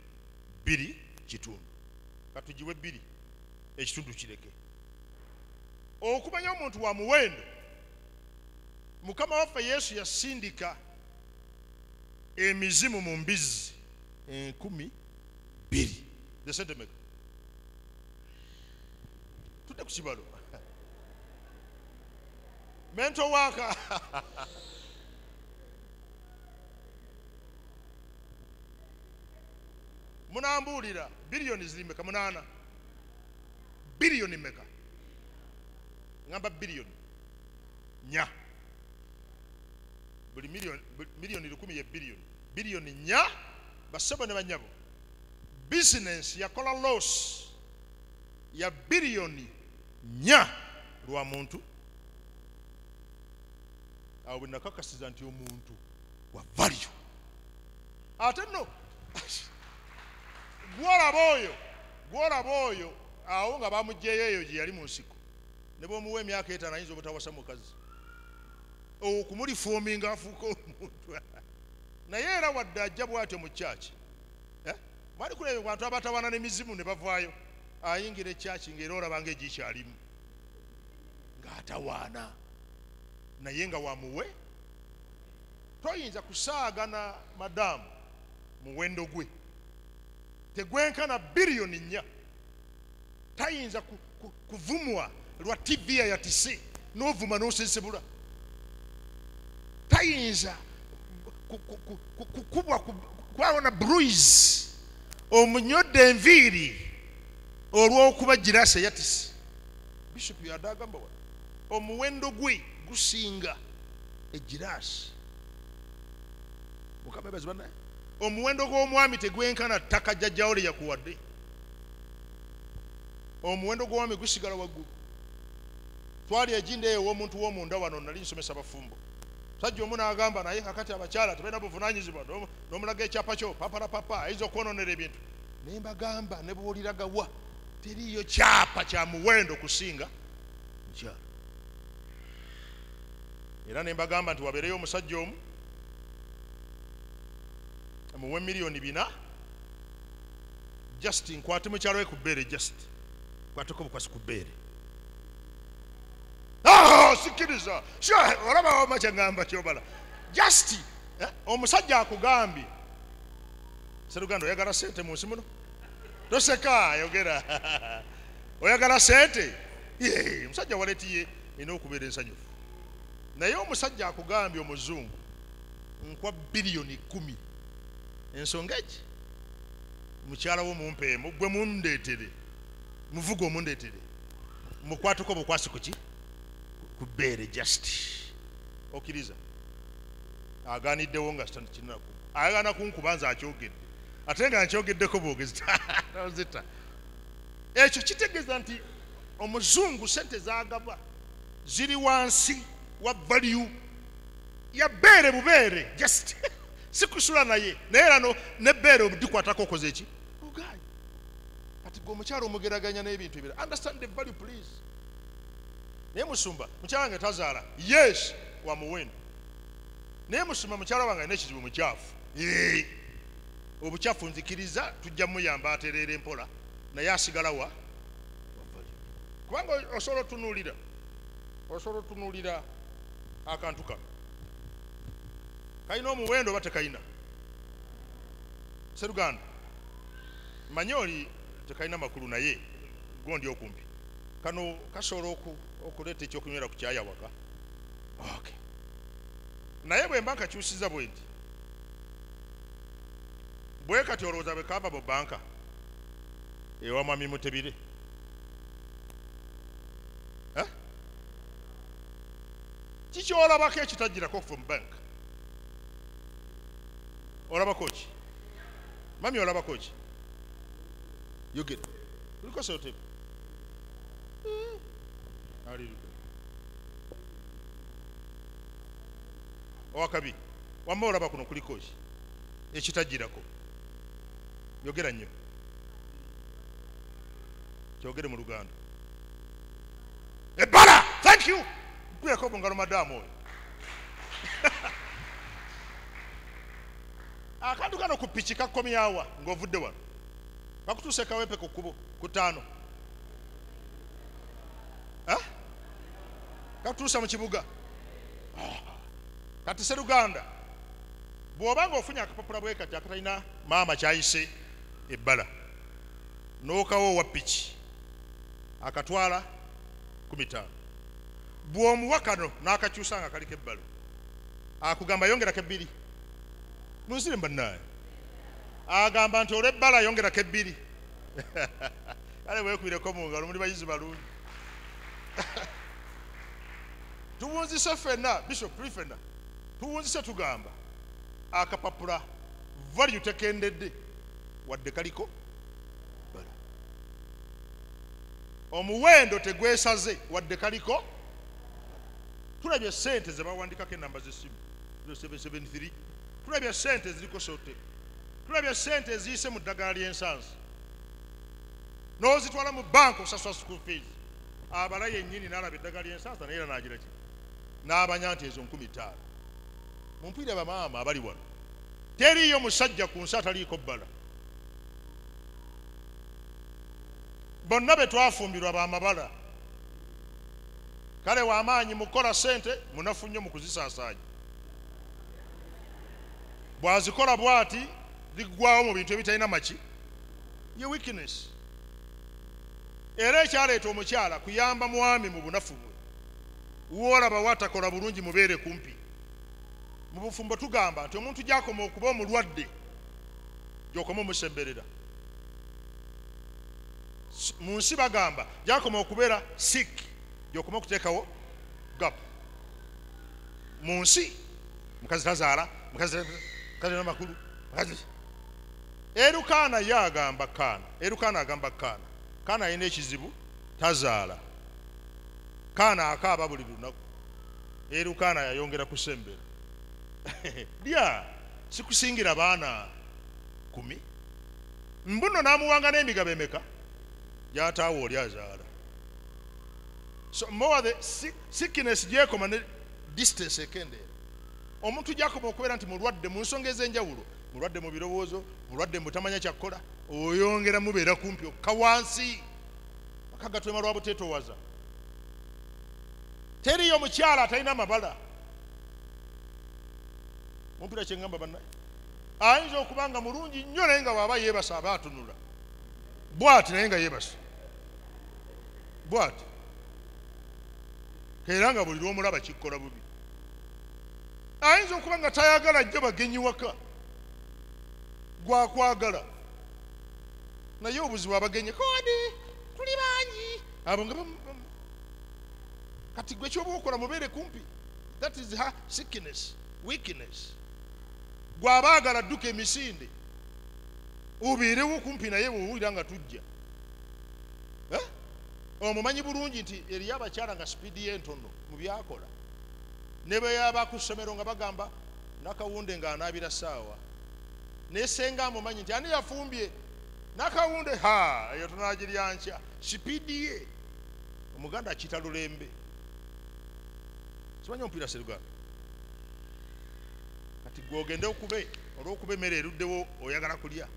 bbiri kitundu. Katugiwe bbiri ekitundu kireke. Okumanya omuntu wa muwendo mukama waffe yesu yasindika emizimu mu mbizi enkumi bbiri. Desentemeka tudde ku kibalo mento worker. [LAUGHS] munambuulira biliyoni ziri meka munaana biliyoni meka ngamba biliyoni nya. Buli miliyoni lukumi ye biliyoni biliyoni nya basebo ne banyabo. Bizinensi yakola loss ya biliyoni nya lwa muntu awo bwe nakakasiza nti omuntu wa valyo ate nno gwolaba oyo gwolaba oyo awo nga bamugjeyo eyo gye yali mu nsiko ne bwomuwa emyaka etaano ayinza obutawasa mukazi. Okumulifuuminga afuuka omuntu. Naye era wadde ajja bw'atyo mu kyaki Eh? mwali kulebe bantu abatawana n'emizimu ne bavaayo ayingira ekyaki ng'era olaba ng'egikyalimu ng'atawaana naye nga wamuwe toyinza kusaagana madamu muwendo gwe. Tegwenkana biliyoni nnya. Tayinza ku- ku- kuvumwa lwa tv yayatise n'ovuma n'osensebula tayinza ku- ku- ku- ku- kukubwa kwawona bruise omunyodde enviiri olw'okuba girasi eyatise bishop yadde agamba wa? Omuwendo gwe gusinga egiraasi mukama ebazi bannaye omuwendo gw'omwami tegwenkana ttaka jjajjawo lye yakuwadde. Omuwendo gw'omwami gusigala waggulu. Twali egindi eyo ew'omuntu w'omunda wano nali nsomesa bafumbo sajja omu n'agamba naye kakati abakyala tebalina buvunanyizibwa n'omu- n'omulaga ekyapa kyo papalapapa ayinza okwononera ebintu. Naye mbagamba ne bwoliragawa teriiyo kyapa kya muwendo kusinga. Mukyala era ne mbagamba nti wabeereyo omusajja omu muwe miliyoni bina just nkwate mukyalo we ku bbeere just kwateko bukwasi ku bbeere. Ah, sikiriza. Sure, olaba wama kyaŋŋamba kyobala just eh, omusajja akugambye. Seruganda oyagala sente mu nsi muno? Toseka ayogera [LAUGHS] oyagala sente Yee, omusajja waletiye erina okubeera ensanyufu naye omusajja akugambye omuzungu nkwa biliyoni kumi. Ensonga eki? Mukyala wo mumpeemu gwe mundeetere. Muvuga omundeetere. Mukwateko bukwasi kuki ku bbeere just. Okkiriza. Aganiddewo nga kinaku ayagana kunkuba nze akyogedde. Ate nga nkyogeddeko bwogezi [LAUGHS] tozita ekyo kitegeeza nti omuzungu sente zagaba ziri wansi wa value? Ya bbeere bubeere just [LAUGHS] sikusula naye. Naye era no nebbeere obudikwatako okoze eki ogaye kati gwe omukyala omugeraganya n'ebintu ebira understand the value please. Naye musumba mukyala wange tazaala. Yes wa muwendo. Naye musumba mukyala wange alina ekizibu mukyafu. Obukyafu nzikiriza tujja muyamba atereera empola naye asigala wa? Kubanga osobola otunuulira. Osobola otunuulira akantu kano kalina omuwendo oba tekalina seruganda manye oli tekalina makulu naye? Gondi okumpi. Kano kasobola oku- okuleeta ekyokunywera ku kyaya waka. Okay. naye bwe mba nkakyusiza bwe nti bwe kati olowooza bwe kava mu banka ewa mwami mutebire kikyolabako ekitagirako from bank olabako ki mami olabako ki yogera kuliko seotebe owakabi. Wamma olaba kuno kuliko ki ekitagirako yogera nnyo. Kyogere mu luganda. Ebbala thank you mpireko bungalo madamu oyo akantu kano ku piki kakomyawa ng'ovudde wano kakutuuse kawepe ku kkubo ku ttaano Eh? kakutuusa mu kibuga [LAUGHS] Ah. kati seruganda bw'oba ng'ofunye akapapula bwe kati akatalina maama kyayise ebbala n'okawo owa piki akatwala ku mitaano bw'omuwa kano n'akakyusa nga kaliko ebbala akugamba yongerako ebbiri munsire bannaye agamba nti olw'ebbala yongerako ebbiri [LAUGHS] kale weekubireko mu ngalo muli bayizi balungi. [LAUGHS] Tuwunzise ffenna bishop tuli ffenna. Tuwunzise tugamba akapapula value tekendedde wadde kaliko omuwendo tegwesaze wadde kaliko tulabye sente zebawandikako enamba zesimu 773 tulabye sente eziriko sote tulabye sente eziyise mu ddagala ly'ensansi. N'ozitwala mu banka osasula school fees. Abala yennyini n'alaba eddagala ly'ensansa naye era nagira ki? N'abanya nti ezo nkumi ttaano. Mumpwire bamaama abali wano teriiyo musajja ku nsi ataliiko bbala. Bonna be twafumbirwa bamabala kale wamaanyi mukola sente munafu nnyo mu kuzisaasaanya. Bw'azikola bw'ati liggwawo mu bintu ebitalina maki. Ye weakness. Era ekyaleeta omukyala kuyamba mwami mu bunafu bwe. Woolaba watakola bulungi mubeere kumpi. Mu bufumbo tugamba nti omuntu gyakoma okuba omulwadde gyokoma omusemberera. Mu nsi bagamba gyakoma okubeera sik gyokoma okuteekawo gapu mu nsi mukazi tazaala mukazi namakulu mukazi erukaana ye agamba kaana erukaana agamba kaana. Kaana alina ekizibu tazaala. Kaana akaaba buli lunaku. Erukaana yayongera kusembera lya [LAUGHS] sikusingira baana kumi. Mbuno n'amuwanga n'emigabo emeka? Gyataawa oli azaala so more the sick- sickness gyekoma ne distance ekendeera omuntu gyakoma okubeera nti mulwadde mu nsonga ez'enjawulo mulwadde mu birowoozo mulwadde mu butamanya kyakkola oyongera mubeera kumpi okka wansi. Akagatwema lwa buteetoowaza. Teriyo omukyala atalina amabala mumpira kyeŋŋamba bannaye. Ayinza okuba nga mulungi nnyo naye nga waaba yeebasa aba atunula. Bw'ati naye nga yeebasa bw'ati era nga buli lwomulaba kikkola bubi. Ayinza okuba nga tayagala jjo bagenyi waka. Gwakwagala naye obuzibu abagenye kodi tuli bangi. Abo nga kati gwe kyoba okola mubeere kumpi that is her sickness weakness. Gwabaagala dduka emisinde obeerewo kumpi naye bwowulira nga tujja. Eh? Omumanyi bulungi nti eriyo abakyala nga sipiidi ye ntono mu byakola. Ne beyaba ku ssomero nga bagamba nakawunde nga anaabira saawa naye senga amumanyi nti ani yafumbye? Nakawunde ha eyo tunagirya nkya. Sipiidi ye omuganda akiyita lulembe. Simanyi omupiira seruganda kati gwogende okube olwokuba emmere eruddewo oyagala kulya.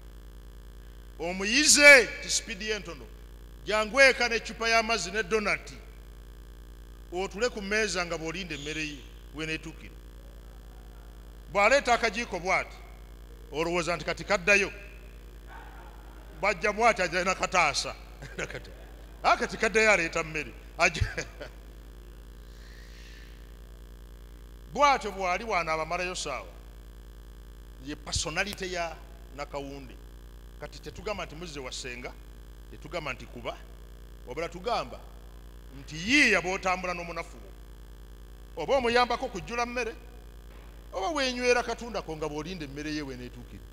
Omuyize ti sipiidi ye ntono jangu eka necupa y'amazzi ne donati otule ku mmeeza nga bw'olinda emmere ye weneetuukira bw'aleeta akajiiko bw'ati olowooza nti kati kaddayo. Bajja bw'ati ajja nakataasa [LAUGHS] a kati kaddayo aleeta mmere. [LAUGHS] Bw'atyo bw'ali bw'anaaba amalayo saawa. Ye pasonalite ya nakawunde. Kati tetugamba nti muzze wasenga tetugamba nti kuba wabula tugamba nti yiiya bw'otambula n'omunafu wo oba omuyambako kujjula mmere oba wenywera katundako nga bw'olinda emmere ye weneetuukira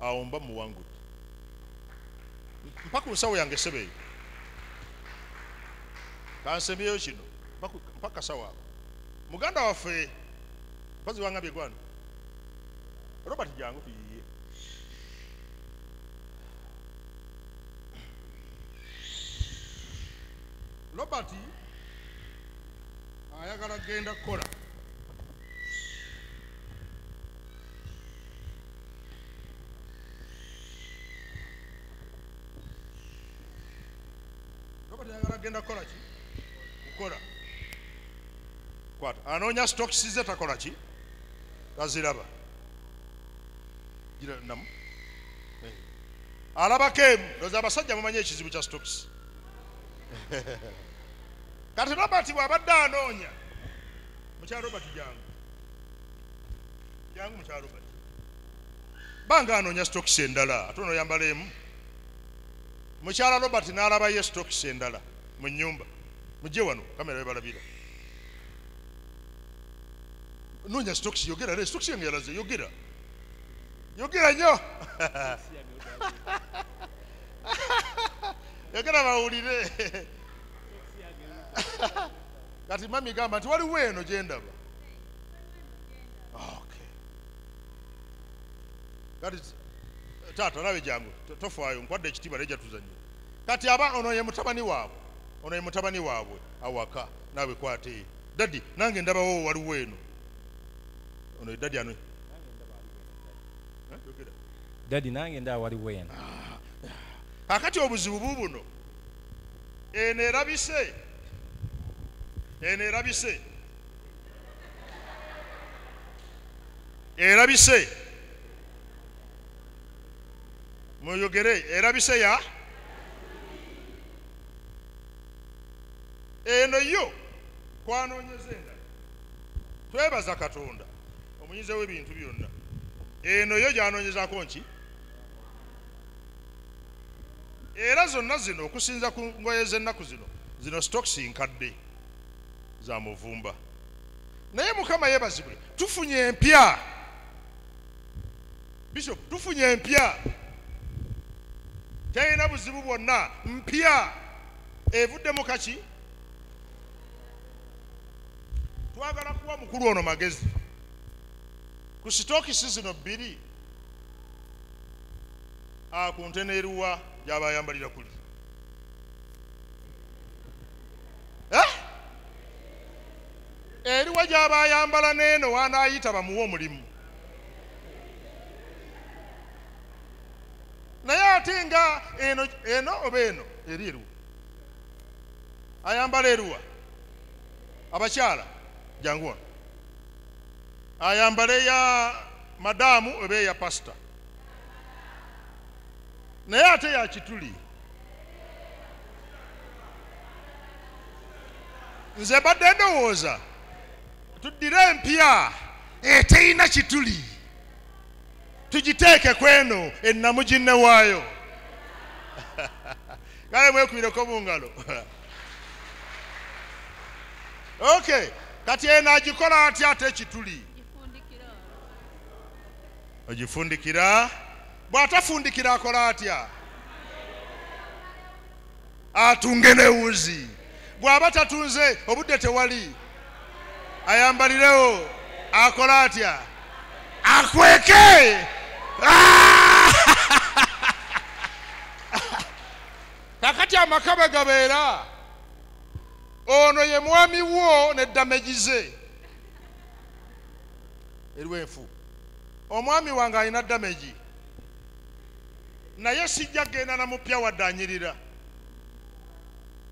awo mba muwangudde mpa ku nsawo yange sebeeyo kansemyeyo kino mpa kasawo ako muganda waffe mpazi wangambye gwano. Robert jangu robert ayagala genda kukola. Robert ayagala genda kukola ki? Kukola. Kwata. Anoonya stokisi ze takola ki? Taziraba. Eh. alabako emu loza abasajja mumanyi ekizibu kya stokisi [LAUGHS] kati robert bw'abadde anoonya mukyalo robert jangu. Jangu mukyalo robert. Banga anoonya stokisi endala ate ono yambala emu. Mukyala robert n'alabayo stokisi endala mu nyumba mujje wano kamera webalabira noonya stokisi yogera le stokisi yange yalaze yogera. Yogera nnyo [LAUGHS] yogera bawulire. Kati mami gamba nti waliwo eno gyendaba okay. Kati taata labe jangu to- tofaayo nkwadde ekitiibwa naye jatuzannya kati aba ono ye mutabani waabwe ono ye mutabani waabwe awaka naawe kwate. Dadi nange ndabawo waliwo eno. Ono ye dadi ano? Dadi nange nda waliwo eno kakati obuzibu bubuno eno erabise. Eno erabise. Erabise. Muyogere erabise ya? Eno yo kwanoonyeza endala twebaza katonda omuyinza w'ebintu byonna. Eno yo gyanoonyezako nki era zonna zino okusinza ku ngoye z'ennaku zino zino stokisi nkadde za muvumba. Naye mukama yeebazibwe tufunye empya. Bishop tufunye empya. Terina buzibu bwonna mpya. Evuddemu kaki? Twagala kuwa mukulu ono magezi. Ku sitokisi zino bbiri akunteneeruwa gyaba ayambalira kuli. Eh? eriwa gyaba ayambala neeno wanaayita bamuwe omulimu. Naye ate nga eno oba eno eri eruwa? Ayambala eruwa? Abakyala jangu wano. Ayambala eya madaamu oba eya pasita naye ate yakituli nze badde ndowooza tuddire empya. Eteyina kituli. Tugiteeke kweno ennamu ginnewaayo [LAUGHS] kale mwekubireko mu ngalo [LAUGHS] okay kati eno agikola atya ate ekituli ogifundikira bw'atafundikira akola atya? Atunge newuzi. Bw'aba tatunze obudde tewali. Ayambalirewo. Akola atya? Akweke! [LAUGHS] Kakati amaka bwe gabeera ono ye mwami wo neddamegize eriwenfu omwami wange alina damagi naye sijja genda namupya wadde anyirira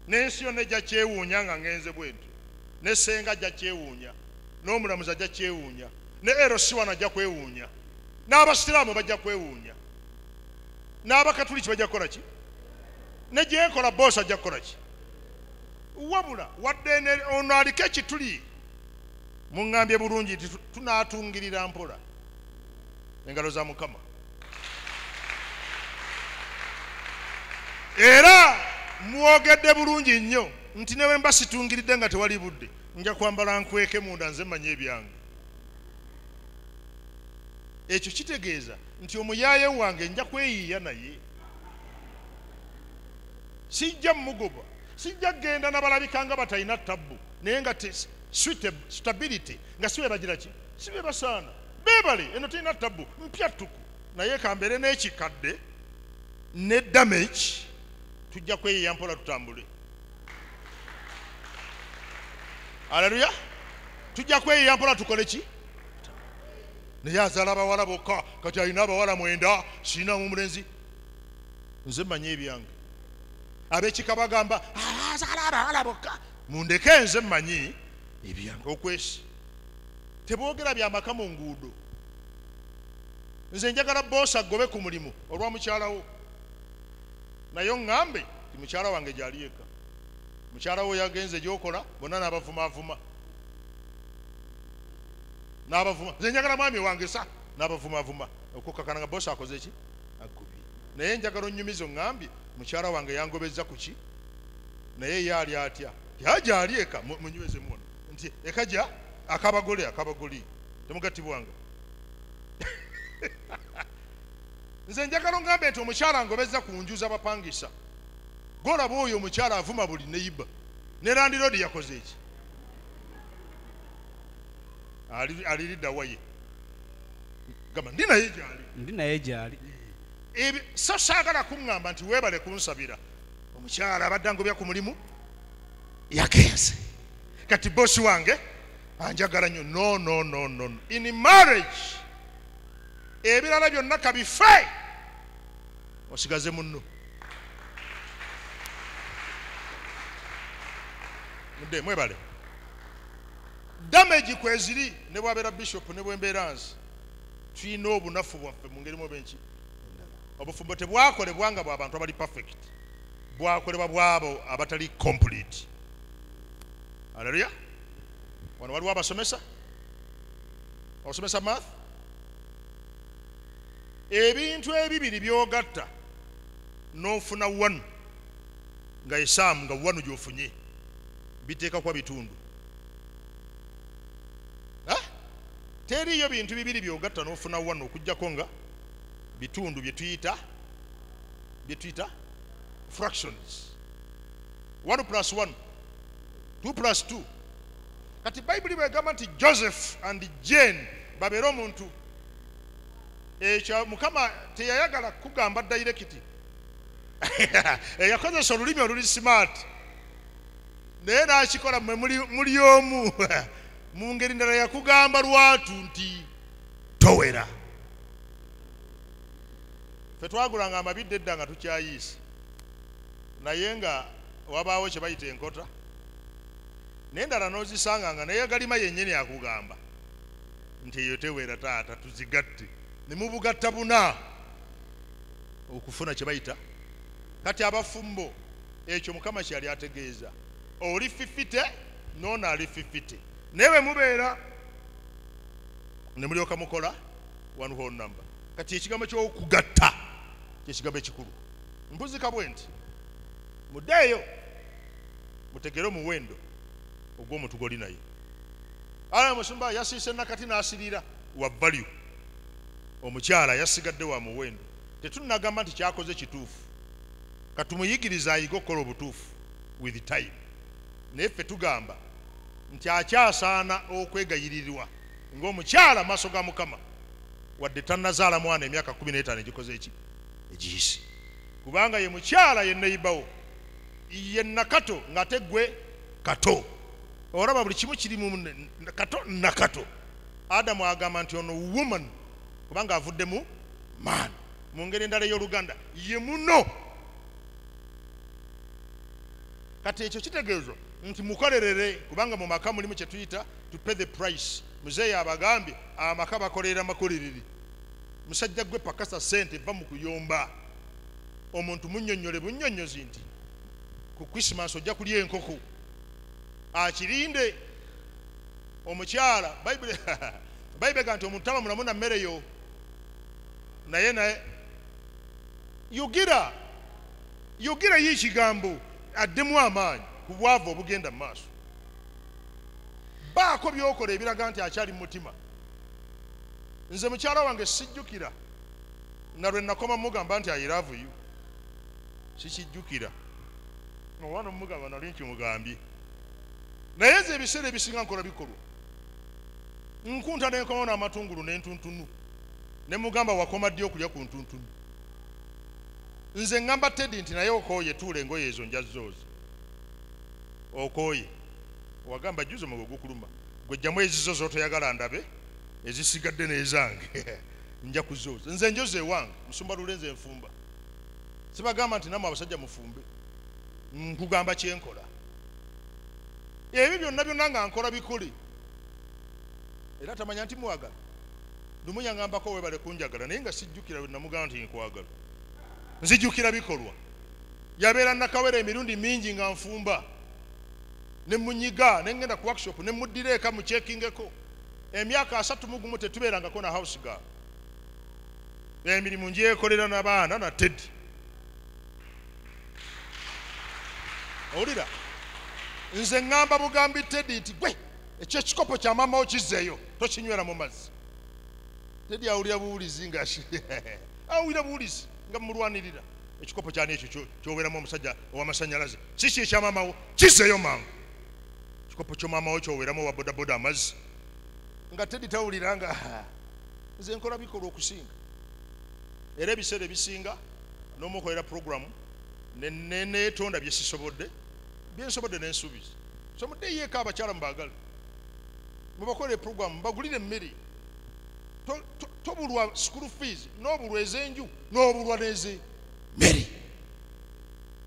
n'ensi yonna ejja kyewuunya nga ngenze bwenti ne senga ajja kyewuunya n'omulamuzi ajja kyewuunya ne erosiwana ajja kwewuunya n'abasiraamu bajja kwewuunya. N'abakatuliki bajja kukola ki? Ne gyenkola boosi ajja kukola ki? Wabula wadde ono aliko ekituli muŋŋambye bulungi nti tu- tunaatungirira mpola. Engalo za mukama era mwogedde bulungi nnyo nti newe mba situngiridde nga tewali budde nja kwambala nkweke munda nze manye ebyange ekyo kitegeeza nti omuyaaye wange nja kweyiiya naye. Sijja mugoba sijja genda nabalabika nga batalina tabbu naye nga stability nga sibe bagira ki? Sibe basaana beebale eno terina tabbu mpyattuku naye kambeere n'ekikadde ne damage tujja kweyiya mpola tutambule. Aleluya tujja kweyiya mpola tukole ki? Naye azaala abawala bokka kati alina abawala mwenda siinamu omulenzi. Nze mmanyi ebyange. Abekika bagamba azaala abawala bokka. Mundeke nze mmanyi ebyange. Okwesi. Tebogera byamaka mu nguudo. Nze njagala boosi agobe ku mulimu olwa mukyalawo naye oŋŋambe ti mukyala wange gyali eka mukyala wo yagenze gyokola bonna n'abavumaavuma n'abavuma. Nze njagala mwami wange sa n'abavumaavuma okukkakana nga boosi akoze ki? Agobye naye njagala onnyumiza oŋŋambye mukyala wange yangobezza ku ki? Naye ye ali atya? Tyaja ali eka mu- munyweze muno nti eka gya akabagole akabagoli. Temugattibwanga [LAUGHS] nze njagala ongambe nti omukyala angobezza ku nju z'abapangisa. Golaba oyo omukyala avuma buli neyiba ne landirodi yakoze eki Ali- aliridda waye. Gamba ndi naye gyali. Ndi naye gyali. Ebi- so saagala kuŋŋamba nti weebale kunsabira. Omukyala abadde angobya ku mulimu? Yagenze. Kati bosi wange anjagala nnyo. No no no no no. in marriage ebirala byonna kabife. Osigaze munno. Mudde mwebale. Damagi kweziri ne bwabeera bishop ne bwembeera nzi tulina obunafu bwaffe mu ngeri mubenki obufumbo tebwakolebwa nga bw'abantu abali perfect. Bwakolebwa bw'abo abatali complete. Aleluya wano waliwo abasomesa? Abasomesa math ebintu ebibiri byogatta n'ofuna wanu nga esaamu nga wanu gyofunye biteeka kuba bitundu. Teriyo bintu bibiri byogatta n'ofuna wanu okugjako nga bitundu bye tuyita bye tuyita fractions. 1 plus 1 2 plus 2 kati bayibuli bwegamba nti joseph and jane babeere omuntu ekyo mukama teyayagala kugamba dairekiti [LAUGHS] yakozesa olulimi oluli smart. Naye nakikola mwe muli- omu. [LAUGHS] Mu ngeri ndala yakugamba lwatu nti towera. Fe twagulanga amabidde edda nga tukyayiisa naye nga wabaawo kye bayita enkota. Naye endala n'ozisanganga naye galima yennyini akugamba nti eyo teweera taata tuzigatte ne mubugatta buna? Okufuna kye bayita? Kati abafumbo ekyo mukama kyali ategeeza. Oli fifite noono ali fifite. Naye bwe mubeera ne mulyoka mukola one whole number. Kati ekigambo kyokugatta kyekigambo ekikulu. Mpuzika bwe nti muddeeyo mutegere omuwendo ogw'omutugo oli naye ala musumba yasiise nakati n'asirira wa value omukyala yasigadde wa muwendo. Tetunagamba nti kyakoze kituufu. Katumuyigiriza ayiga okukola obutuufu with time. Naye ffe tugamba nti akyasaana okwegayirirwa ng'omukyala maaso ga mukama wadde tannazaala mwana emyaka 15 egikoze eki? Egiyise. Kubanga ye mukyala ye neibawo ye nakato ng'ate gwe kato. Olaba buli kimu kiri mu n- n- kato nakato. Adamu agamba nti ono woman kubanga avudde mu man. mu ngeri endala ey'oluganda. Ye muno. Kati ekyo kitegeezwa nti mukolerere kubanga mu maka mulimu kye tuyita to pay the price. Muzeeyi abagambye amaka bakolera makolerere musajja gwe pakasa sente eva mu kuyomba. Omuntu munnyonnyole bunnyonnyozi nti ku krisimansi ojja kulya enkoko. Akirinde omukyala bayibuli [LAUGHS] bayibuli ga nti omuntu taba mulamu na mmereyo naye naye yugira yogerayo ekigambo addemu amaanyi ku bwavu obugenda mu maaso. Baako byokola ebiraga nti akyali mu mutima nze mukyala wange sijjukira na lwe nakoma mugamba nti ayiraavu yu sikijjukira. Owana mugamba nali nkimugambye. Naye nze ebiseera ebisinga nkola bikolwa. Nkunta nenkomawo n'amatungulu n'entuntunu ne mugamba wakoma ddi okulya ku ntuntunu? Nze ŋŋamba tedi nti naye okooye tuula engoye ezo njazoozi okooye? Wagamba juzo mwe gukuluma gwejjamu ezizo zotoyagala ndabe ezisigadde n'ezange [LAUGHS] nja kuzooza. Nze njoza ewange musumba lule nze nfumba. Sibagamba nti nammwe abasajja mufumbe. Nkugamba kyenkola ebyo byonna byonna nga nkola bikole. Era tamanya nti mwagala lumu yaŋambako webale kunjagala naye nga sijjukira lwe namugamba nti nkwagala. Nzijjukira bikolwa. Yabeera nakawera emirundi mingi nga nfumba. Ne munyiga ne ngenda ku workshop ne muddira eka mukyekingeko emyaka asatu mu gumu tetubeerangako na house girl emirimu ngyekolera n'abaana na tedi owulira? Nze ŋŋamba bugambi tedi nti gwe ekyo ekikopo kya maama wo kizzeeyo tokinywera mu mazzi tedi [LAUGHS] awulira buwulizi nga awulira buwulizi nga mulwanirira ekikopo kyani ekyo kyo- kyobeeramu omusajja ow'amasanyalaze kiki ekya maama wo. Kizzeeyo mangu ekikopo kyo maama wo kyoweeramu owa bodaboda amazzi. Nga tedi tawulira nga [LAUGHS] nze nkola bikolwa okusinga. Era ebiseera ebisinga n'omukolera puroguramu ne- ne- neetonda bye sisobodde byensobodde n'ensuubizi so muddeeyo eka abakyala mubaagale mubakolere puroguramu mbagulire emmere tobulwa school fees n'obulwa ez'enju n'obulwa n'eze mmere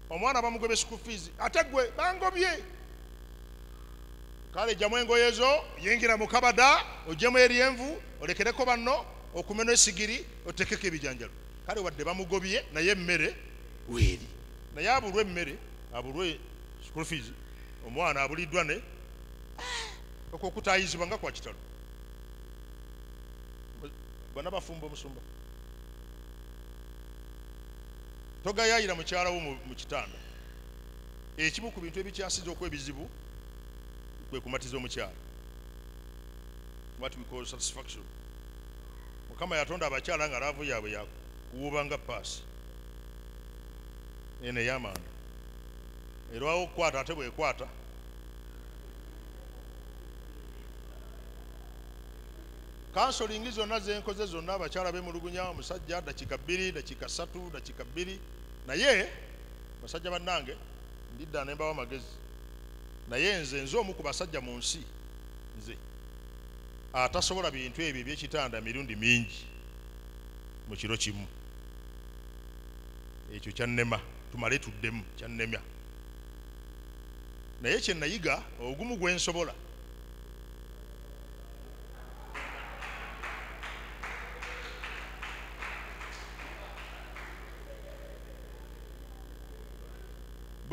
omwana bamugobye school fees ate gwe bangobye. Kale jjamu engoye zo yingira mu kabada ogyemu eryenvu olekereko banno okumena esigiri otekeko ebijanjalo kale wadde bamugobye naye emmere weeri. naye abulwa emmere abulwe school fees omwana abuliddwa ne okwo okutaayizibwa nga kwa kitalo bonna bafumba omusumba togayayira mukyala wo mu- kitanda ekimu ku bintu ebikyasiza okwebizibu kwe kumatiza omukyala. What we call satisfaction. Mukama yatonda abakyala nga laavu yaabwe yakuwuba nga paasi. Eno ey'amanda erwawo okukwata ate bwekwata kansolingi zonna zenkoze zonna abakyala bemulugunya omusajja dakiika bbiri dakiika ssatu dakiika bbiri. Naye basajja bannange ndidda nembawo amagezi naye nze nze omu ku basajja mu nsi nze atasobola bintu ebyo ebyekitanda mirundi mingi mu kiro kimu. Ekyo kyannema tumale tuddemu kyannemya naye kye nayiga ogumu gwe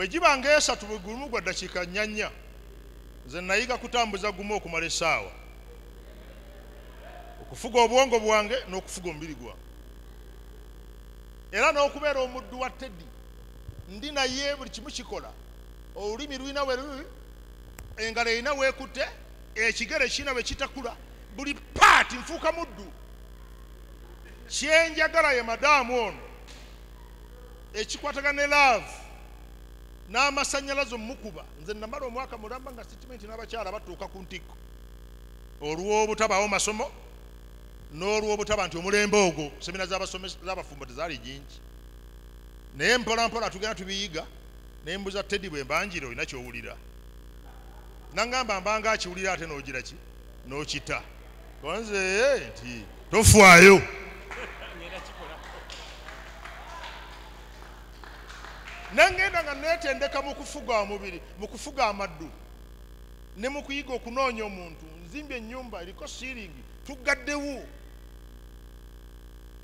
bwe giba nga esatu bwe gumu gwa ddakiika nnyanya nze nayiga kutambuza gumu okumala essaawa. Okufuga obwongo bwange n'okufuga omubiri gwange era n'okubeera omuddu wa teddi ndi naye buli kimu kikola. Olulimi lulina we luli engalo erina weekutte ekigere kirina bwe kitakula buli paati nfuuka muddu. Kyenjagala ye madaamu ono ekikwatagana ne laavu n'amasanyalaze omukuba nze namala omwaka mulamba nga sitimenti n'abakyala batuuka ku ntikko. Olw'obutabaawo masomo n'olw'obutaba nti omulembe ogwo semina z'abafumbo tezaali jingi naye mpola mpola tugenda tubiyiga nembuza teddi bwe mbanjira olina kyowulira. Nangamba mbanga akiwulira ate n'ogira ki? N'okita. Konze nti tofaayo nengenda nga netendeka mu kufuga omubiri mu kufuga amaddu ne mu kuyiga okunoonya omuntu. Nzimbye ennyumba eriko siiringi tugaddewo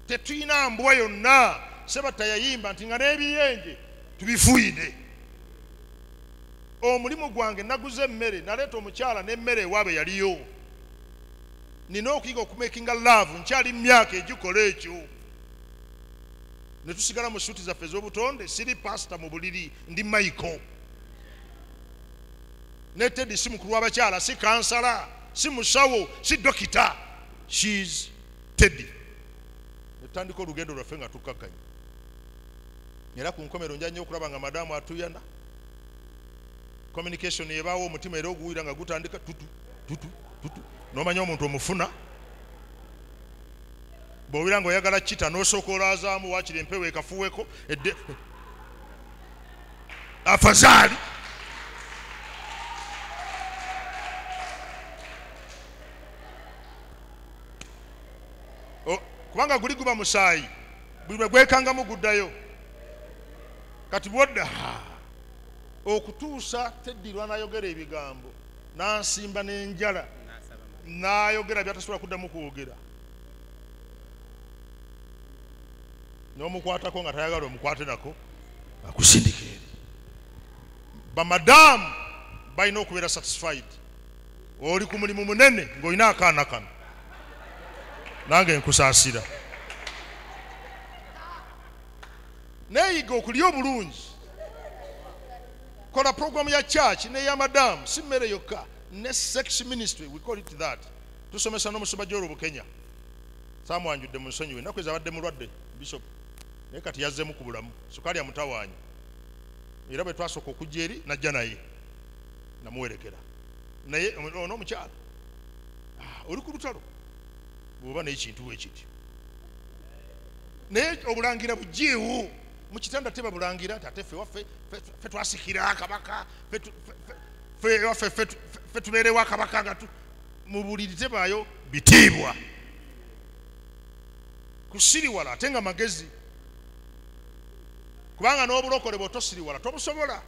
tetuyina mbwa yonna. Sebata yayimba nti nga n'ebiyenje tubifuuyire omulimu gwange naguza emmere naleeta omukyala n'emmere ewaabwe yaliyo. Nina okuyiga okumakinga laavu nkyali myaka egikola ekyo ne tusigala mu suuti zaffe ez'obutonde siri pasita mu buliri ndi maiko ne tedi si mukulu w'abakyala si kansala si musawo si dokita. Shes tedi netutandika olugendo lwaffe nga tukkakanya era ku nkomero nja nnyo okulaba nga madamu atuyana communication ebaawo omutima era oguwira nga gutandika tutu tutu tutu. Nomanya omuntu omufuna bwowira nga oyagala kita nosooka olazaamu wakiri empewo ekafuweko edde afazaali. O- kubanga guli guba musaayi buli lwe gwekangamu guddayo. Kati bwodda okutuusa teddi lwanayogera ebigambo nansimba n'enjala n'ayogera byatasobola kuddamu kwogera n'omukwatako nga tayagala omukwate nako akusindika eri bamadaamu balina okubeera satisfied. Oli ku mulimu munene ng'olina akaana kano. Nange nkusaasira. Neeyiga okulya obulungi kola programu ya church n'ey'amadaamu si mmere yokka. Ne sex ministry we call it that. Tusomesa n'omusuba gy'olwo bukenya saamwanjudde mu nsonyiwe ennaku ezabadde mulwadde bishop naye kati yazzemu ku bulamu. Sukaali amutawaanya era bwe twasooka okujja eri najja naye namuwerekera. Naye n'omukyala oli ku lutalo. Bw'oba n'ekintu wekityo naye obulangira bujeewo mu kitanda tebabulangira nti ate ffe waffe ffe- twasikira kabaka ffe waffe ffe tu- ffe- ffe tubeerewo akabaka nga mu buliri tebaayo bitiibwa. Kusiriwala ate nga magezi kubanga n'obulokole bw'otosiriwala tobusobola.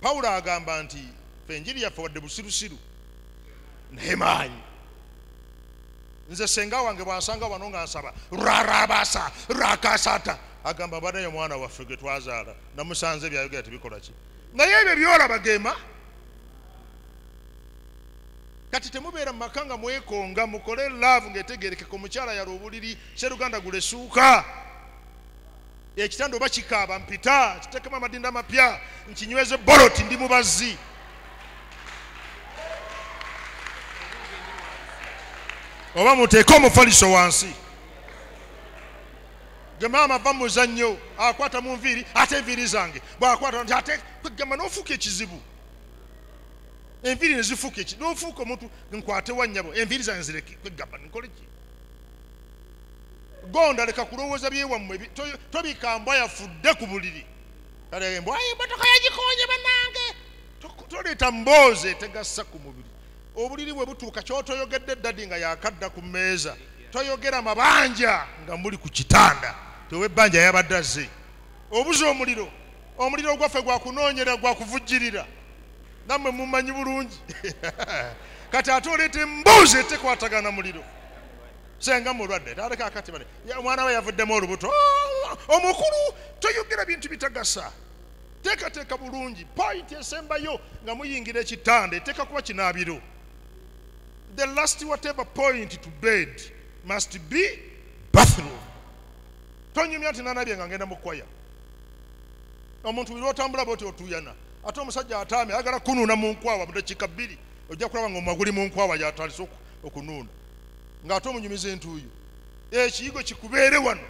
Pawulo agamba nti ffe enjiri yaffe wadde busirusiru. Naye maanyi. Nze senga wange bwansanga wano nga nsaba rarabasa rakasata agamba banayo mwana waffe gwe twazaala namusanze byayogera tebikola ki? Naye ebyo byolaba gema kati temubeera mu maka nga mwekonga mukole laavu ng'etegerekeka omukyala yala obuliri seruganda gulesuuka ekitanda oba kikaaba mpita kitekemu amadinda amapya nkinyweze boloti ndi mubazzi. Oba muteeke omufaliso wansi. Ge maama va muzannyo akwata mu nviiri ate enviiri zange bwakwata nti ate kwegamba n'ofuuka ekizibu. Enviiri nezifuuka eki n'ofuuka omuntu nkwate wannyabo enviiri zange zireke kwegamba nkole ki gonda leka kulowooza byewammwe bi- to- tobika mbwa yafudde ku buliri. "Ayi, emmotoka yagikonye bannange. To- toleeta mboozi etegassa ku mubiri. Obuliri bwe butuuka kyotoyogedde eddadi nga yakadda ku mmeeza toyogera mabanja nga muli ku kitanda tewebbanja yabadde azze. Obuze omuliro omuliro gwaffe gwakunoonyera gwakuvujjirira nammwe mumanyi bulungi. [LAUGHS] Kati ate oleeta emboozi etekwatagana muliro senga mulwadde taleka akati bane omwana we yavuddemu olubuto. "Oh, omukulu toyogera bintu bitagasa. Teekateeka bulungi. Pointi esembayo nga muyingira ekitanda eteeka kuba kinaabiro. The last whatever point to bed must be bathroom. Tonyumya nti nanabye nga ngenda mukwaya omuntu buli otambula boti otuyana ate omusajja ataamye ayagala kunuuna mu nkwawa mudakiika bbiri ojja kulaba nga omaguli mu nkwawa yatandise oku- okunuuna ng'ate omunyumiza entuuyo ekiyigo kikubeere wano.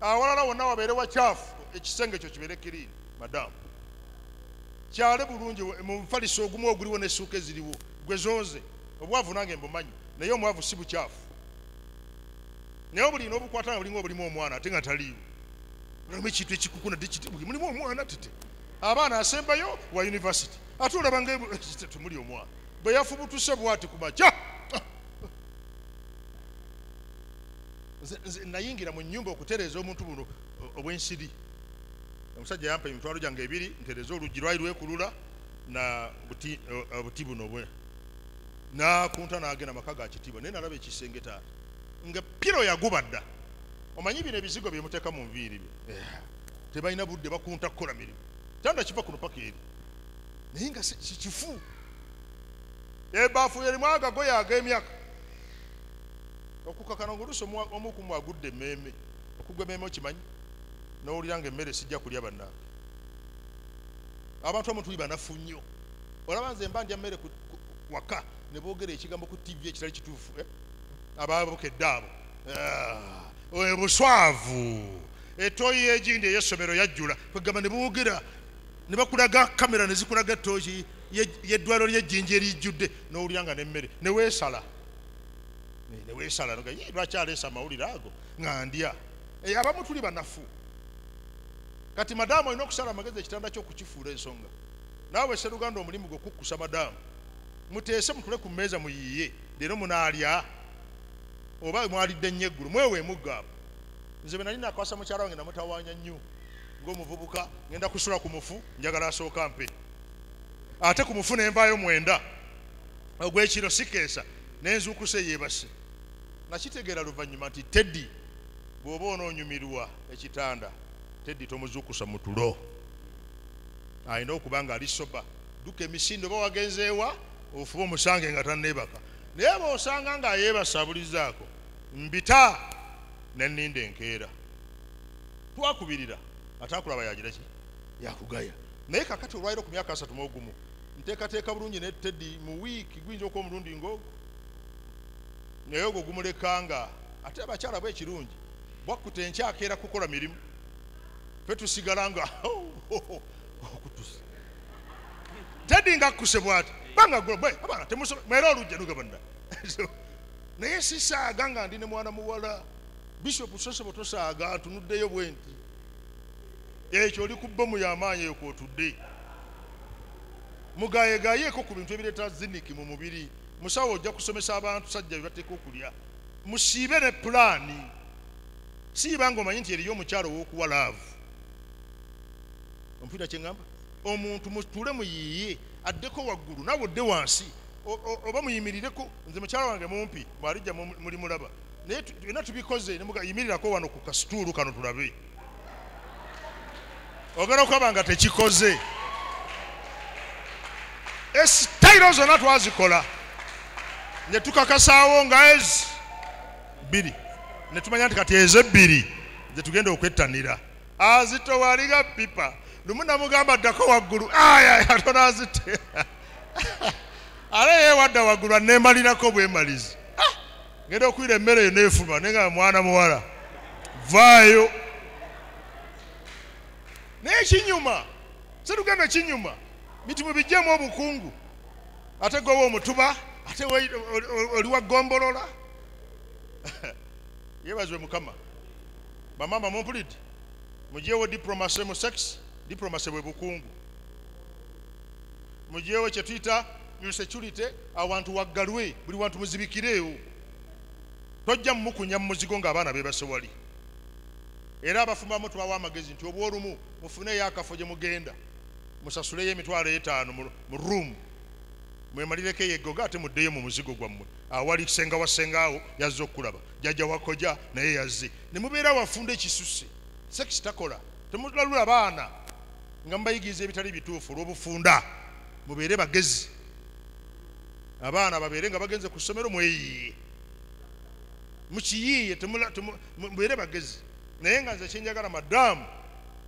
Awalala wonna wabeere wakyafu ekisenge ekyo kibeere kiriini madamu kyale bulungi mu bufaliso ogumu oguliwo n'essuuka eziriwo gwe zooze obwavu nange mbumanyi naye omwavu si bukyafu. Naye obuli n'obukwata nga bulinga obulimu omwana ate nga taliiwo. Mulimu ekintu ekikukuna dikiti mulimu omwana tete abaana asembayo wa univesity ate olaba nga ebu- ekite [LAUGHS] tumuli omwana bwe yafubutuse bwati ku makya. [LAUGHS] Nze- nayingira mu nyumba okutereeza omuntu buno obw'ensiri. Omusajja yampa emitwalo gyange ebiri ntereeza oluggi lwali lwekulula na buti, buno bwe. Nakunta nagenda maka ga kitiibwa naye nalaba ekisenge taata. Nga piro yaguba dda omanyi bino ebizigo byemuteeka mu nviiri bye? Eh, tebalina budde bakunta kukola mirimu. Tanda kiva kuno paka eri. Naye nga si- si kifu ebaafu erimu agagoye ag'emyaka. Okukakana ngaoluusi omu- omukumu agudde emmeeme okugwa emmeeme okimanyi? Nowulira nga emmere sijja kulya bannange. Abantu amu tuli banafu nnyo. Olaba nze mba ndya mmere waka ne boogera ekigambo ku tv ekitali kituufu eh? ababukedde abo Ah, oyo buswavu. Etoyi egindi ey'essomero yajjula. Kwegamba ne boogera ne bakulaga kamera ne zikulaga etooki yeddwaliro lyejjinja erijjudde n'owulira nga nemmere ne weesala. Ne- ne weesala nga "Yee, lwaki aleesa amawulire ago? Nga ndya. Eh, abamu tuli banafu. Kati madaamu olina okusala amagezi ekitanda ky'okukifuula ensonga. Naawe seruganda omulimu gwe okukkusa madaamu. Muteese mutule ku mmeeza muyiiye leero munaalya. Oba mwalidde nnyo eggulu mweweemuggaabo nze bwe nali nakwasa mukyala wange namutawaanya nnyo. Ng'omuvubuka ngenda kusula ku mufu njagala asooka mpe ate ku mufu nenvaayo mwenda ogw'ekiro sikeesa nenzuukusa eyeebase nakitegeera luvannyuma nti teddi bw'oba onoonyumirwa ekitanda teddi tomuzuukusa mu tulo. Alina okuba nga ali soba dduka emisinde oba wagenzeewa ofuba omusange nga tanneebaka. Naye bw'osanga ng'ayeebasa abulizaako mbita nenninda enkeera. Twakubirira ate akulaba yagira ki yakugaya. Naye kakati olwaliro ku myaka asatu muogumu nteekateeka bulungi ne teddi mu wiiki guyinza okuba omulundi ng'ogwo naye ogwo gumulekanga ate abakyala bwe ekirungi bwakkuta enkyakeera kukola mirimu. Fe tusigala nga okutusa. Teddi nga akkuse bwati banga mwera olujja nugabanda [LAUGHS] naye sisaaga nga ndi ne mwana muwala bishopu sosebo tosaaga ntunuddeyo bwe nti ekyo oli ku bbomu y'amaanyi eyo kwotudde mugayegayeeko ku bintu ebireeta ziniki mu mubiri. Musawo ojja kusomesa abantu sajja bye bateeka okulya. Musiibe ne pulaani siiba nga omanyi nti eriyo omukyalo ow'okuwa laavu. Ompulira kyeŋŋamba omuntu mutule muyiiye addeko waggulu naawe odde wansi. Oba muyimirireko nze mukyala wange mumpi bw'alijja mu- muli mulaba. Naye byonna tubikoze yimirirako wano ku kasituulu kano tulabe. Ogenda okulaba nga tekikoze esitayiro zonna twazikola. Ne tukakasaawo nga ezi bbiri. Ne tumanya nti kati ezo ebbiri ze tugenda okwettanira azitowaliga pipa lumu namugamba ddako waggulu. Aya atona azite. [LAUGHS] Ale yewadda waggulu anemalirako bwemalizi. Ah! ngenda okwira emmere eyo neefuluma naye nga mwana muwala. Vaayo. Naye kinyuma serugenda kinyuma mitimu bijjemu obukungu. Ate gwewa omutuba ate we- oli- oli- oli wa gombolola [LAUGHS] yebazwe mukama. Bamama mumpulidde mugyewo diplomasi mu sex diplomasi bwe bukungu. Mugyewo kyetuyita insecurity awantu waggalwe buli wantu muzibikireewo. Tojja mumukunya mu muzigo ng'abaana bebase wali era abafumamu tubawa amagezi nti obwolumu mufuneyo akafo gye mugenda musasuleyo emitwalo etaano mu mu ruumu mwemalireko eyegoga ate muddeyo mu muzigo gwammwe. Awali senga wa sengaawo yazze okulaba jajja wakoja naye yazze. Ne mubeera wafunda ekisusse. Sekisi takola. Temulalula baana. Nga mubayigiriza ebitali bituufu olw'obufunda. Mubeere bagezi. Abaana babeere nga bagenze ku ssomero mweyiye mukiyiiye mubeere bagezi. Naye nga nze kyenjagala madamu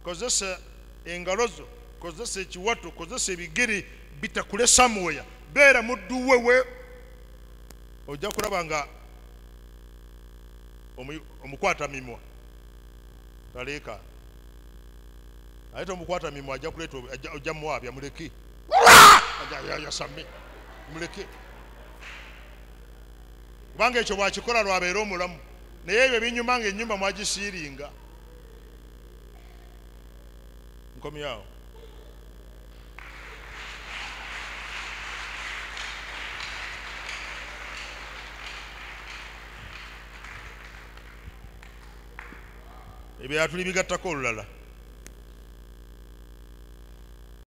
kozesa engalo zo kozesa ekiwato kozesa ebigere bitakule samweya beera mudduwewe ojja kulaba nga omu- omukwata mimwa. Taleeka. Ate tomukwata mimwa ajja kuleeta ojja muwabya muleke yasame muleke. Kubanga ekyo bwakikola lwabeera omulamu. Naye ebyo binyuma nga enyumba mwagisiiringa. Nkomyawo ebyatulibigattako olulala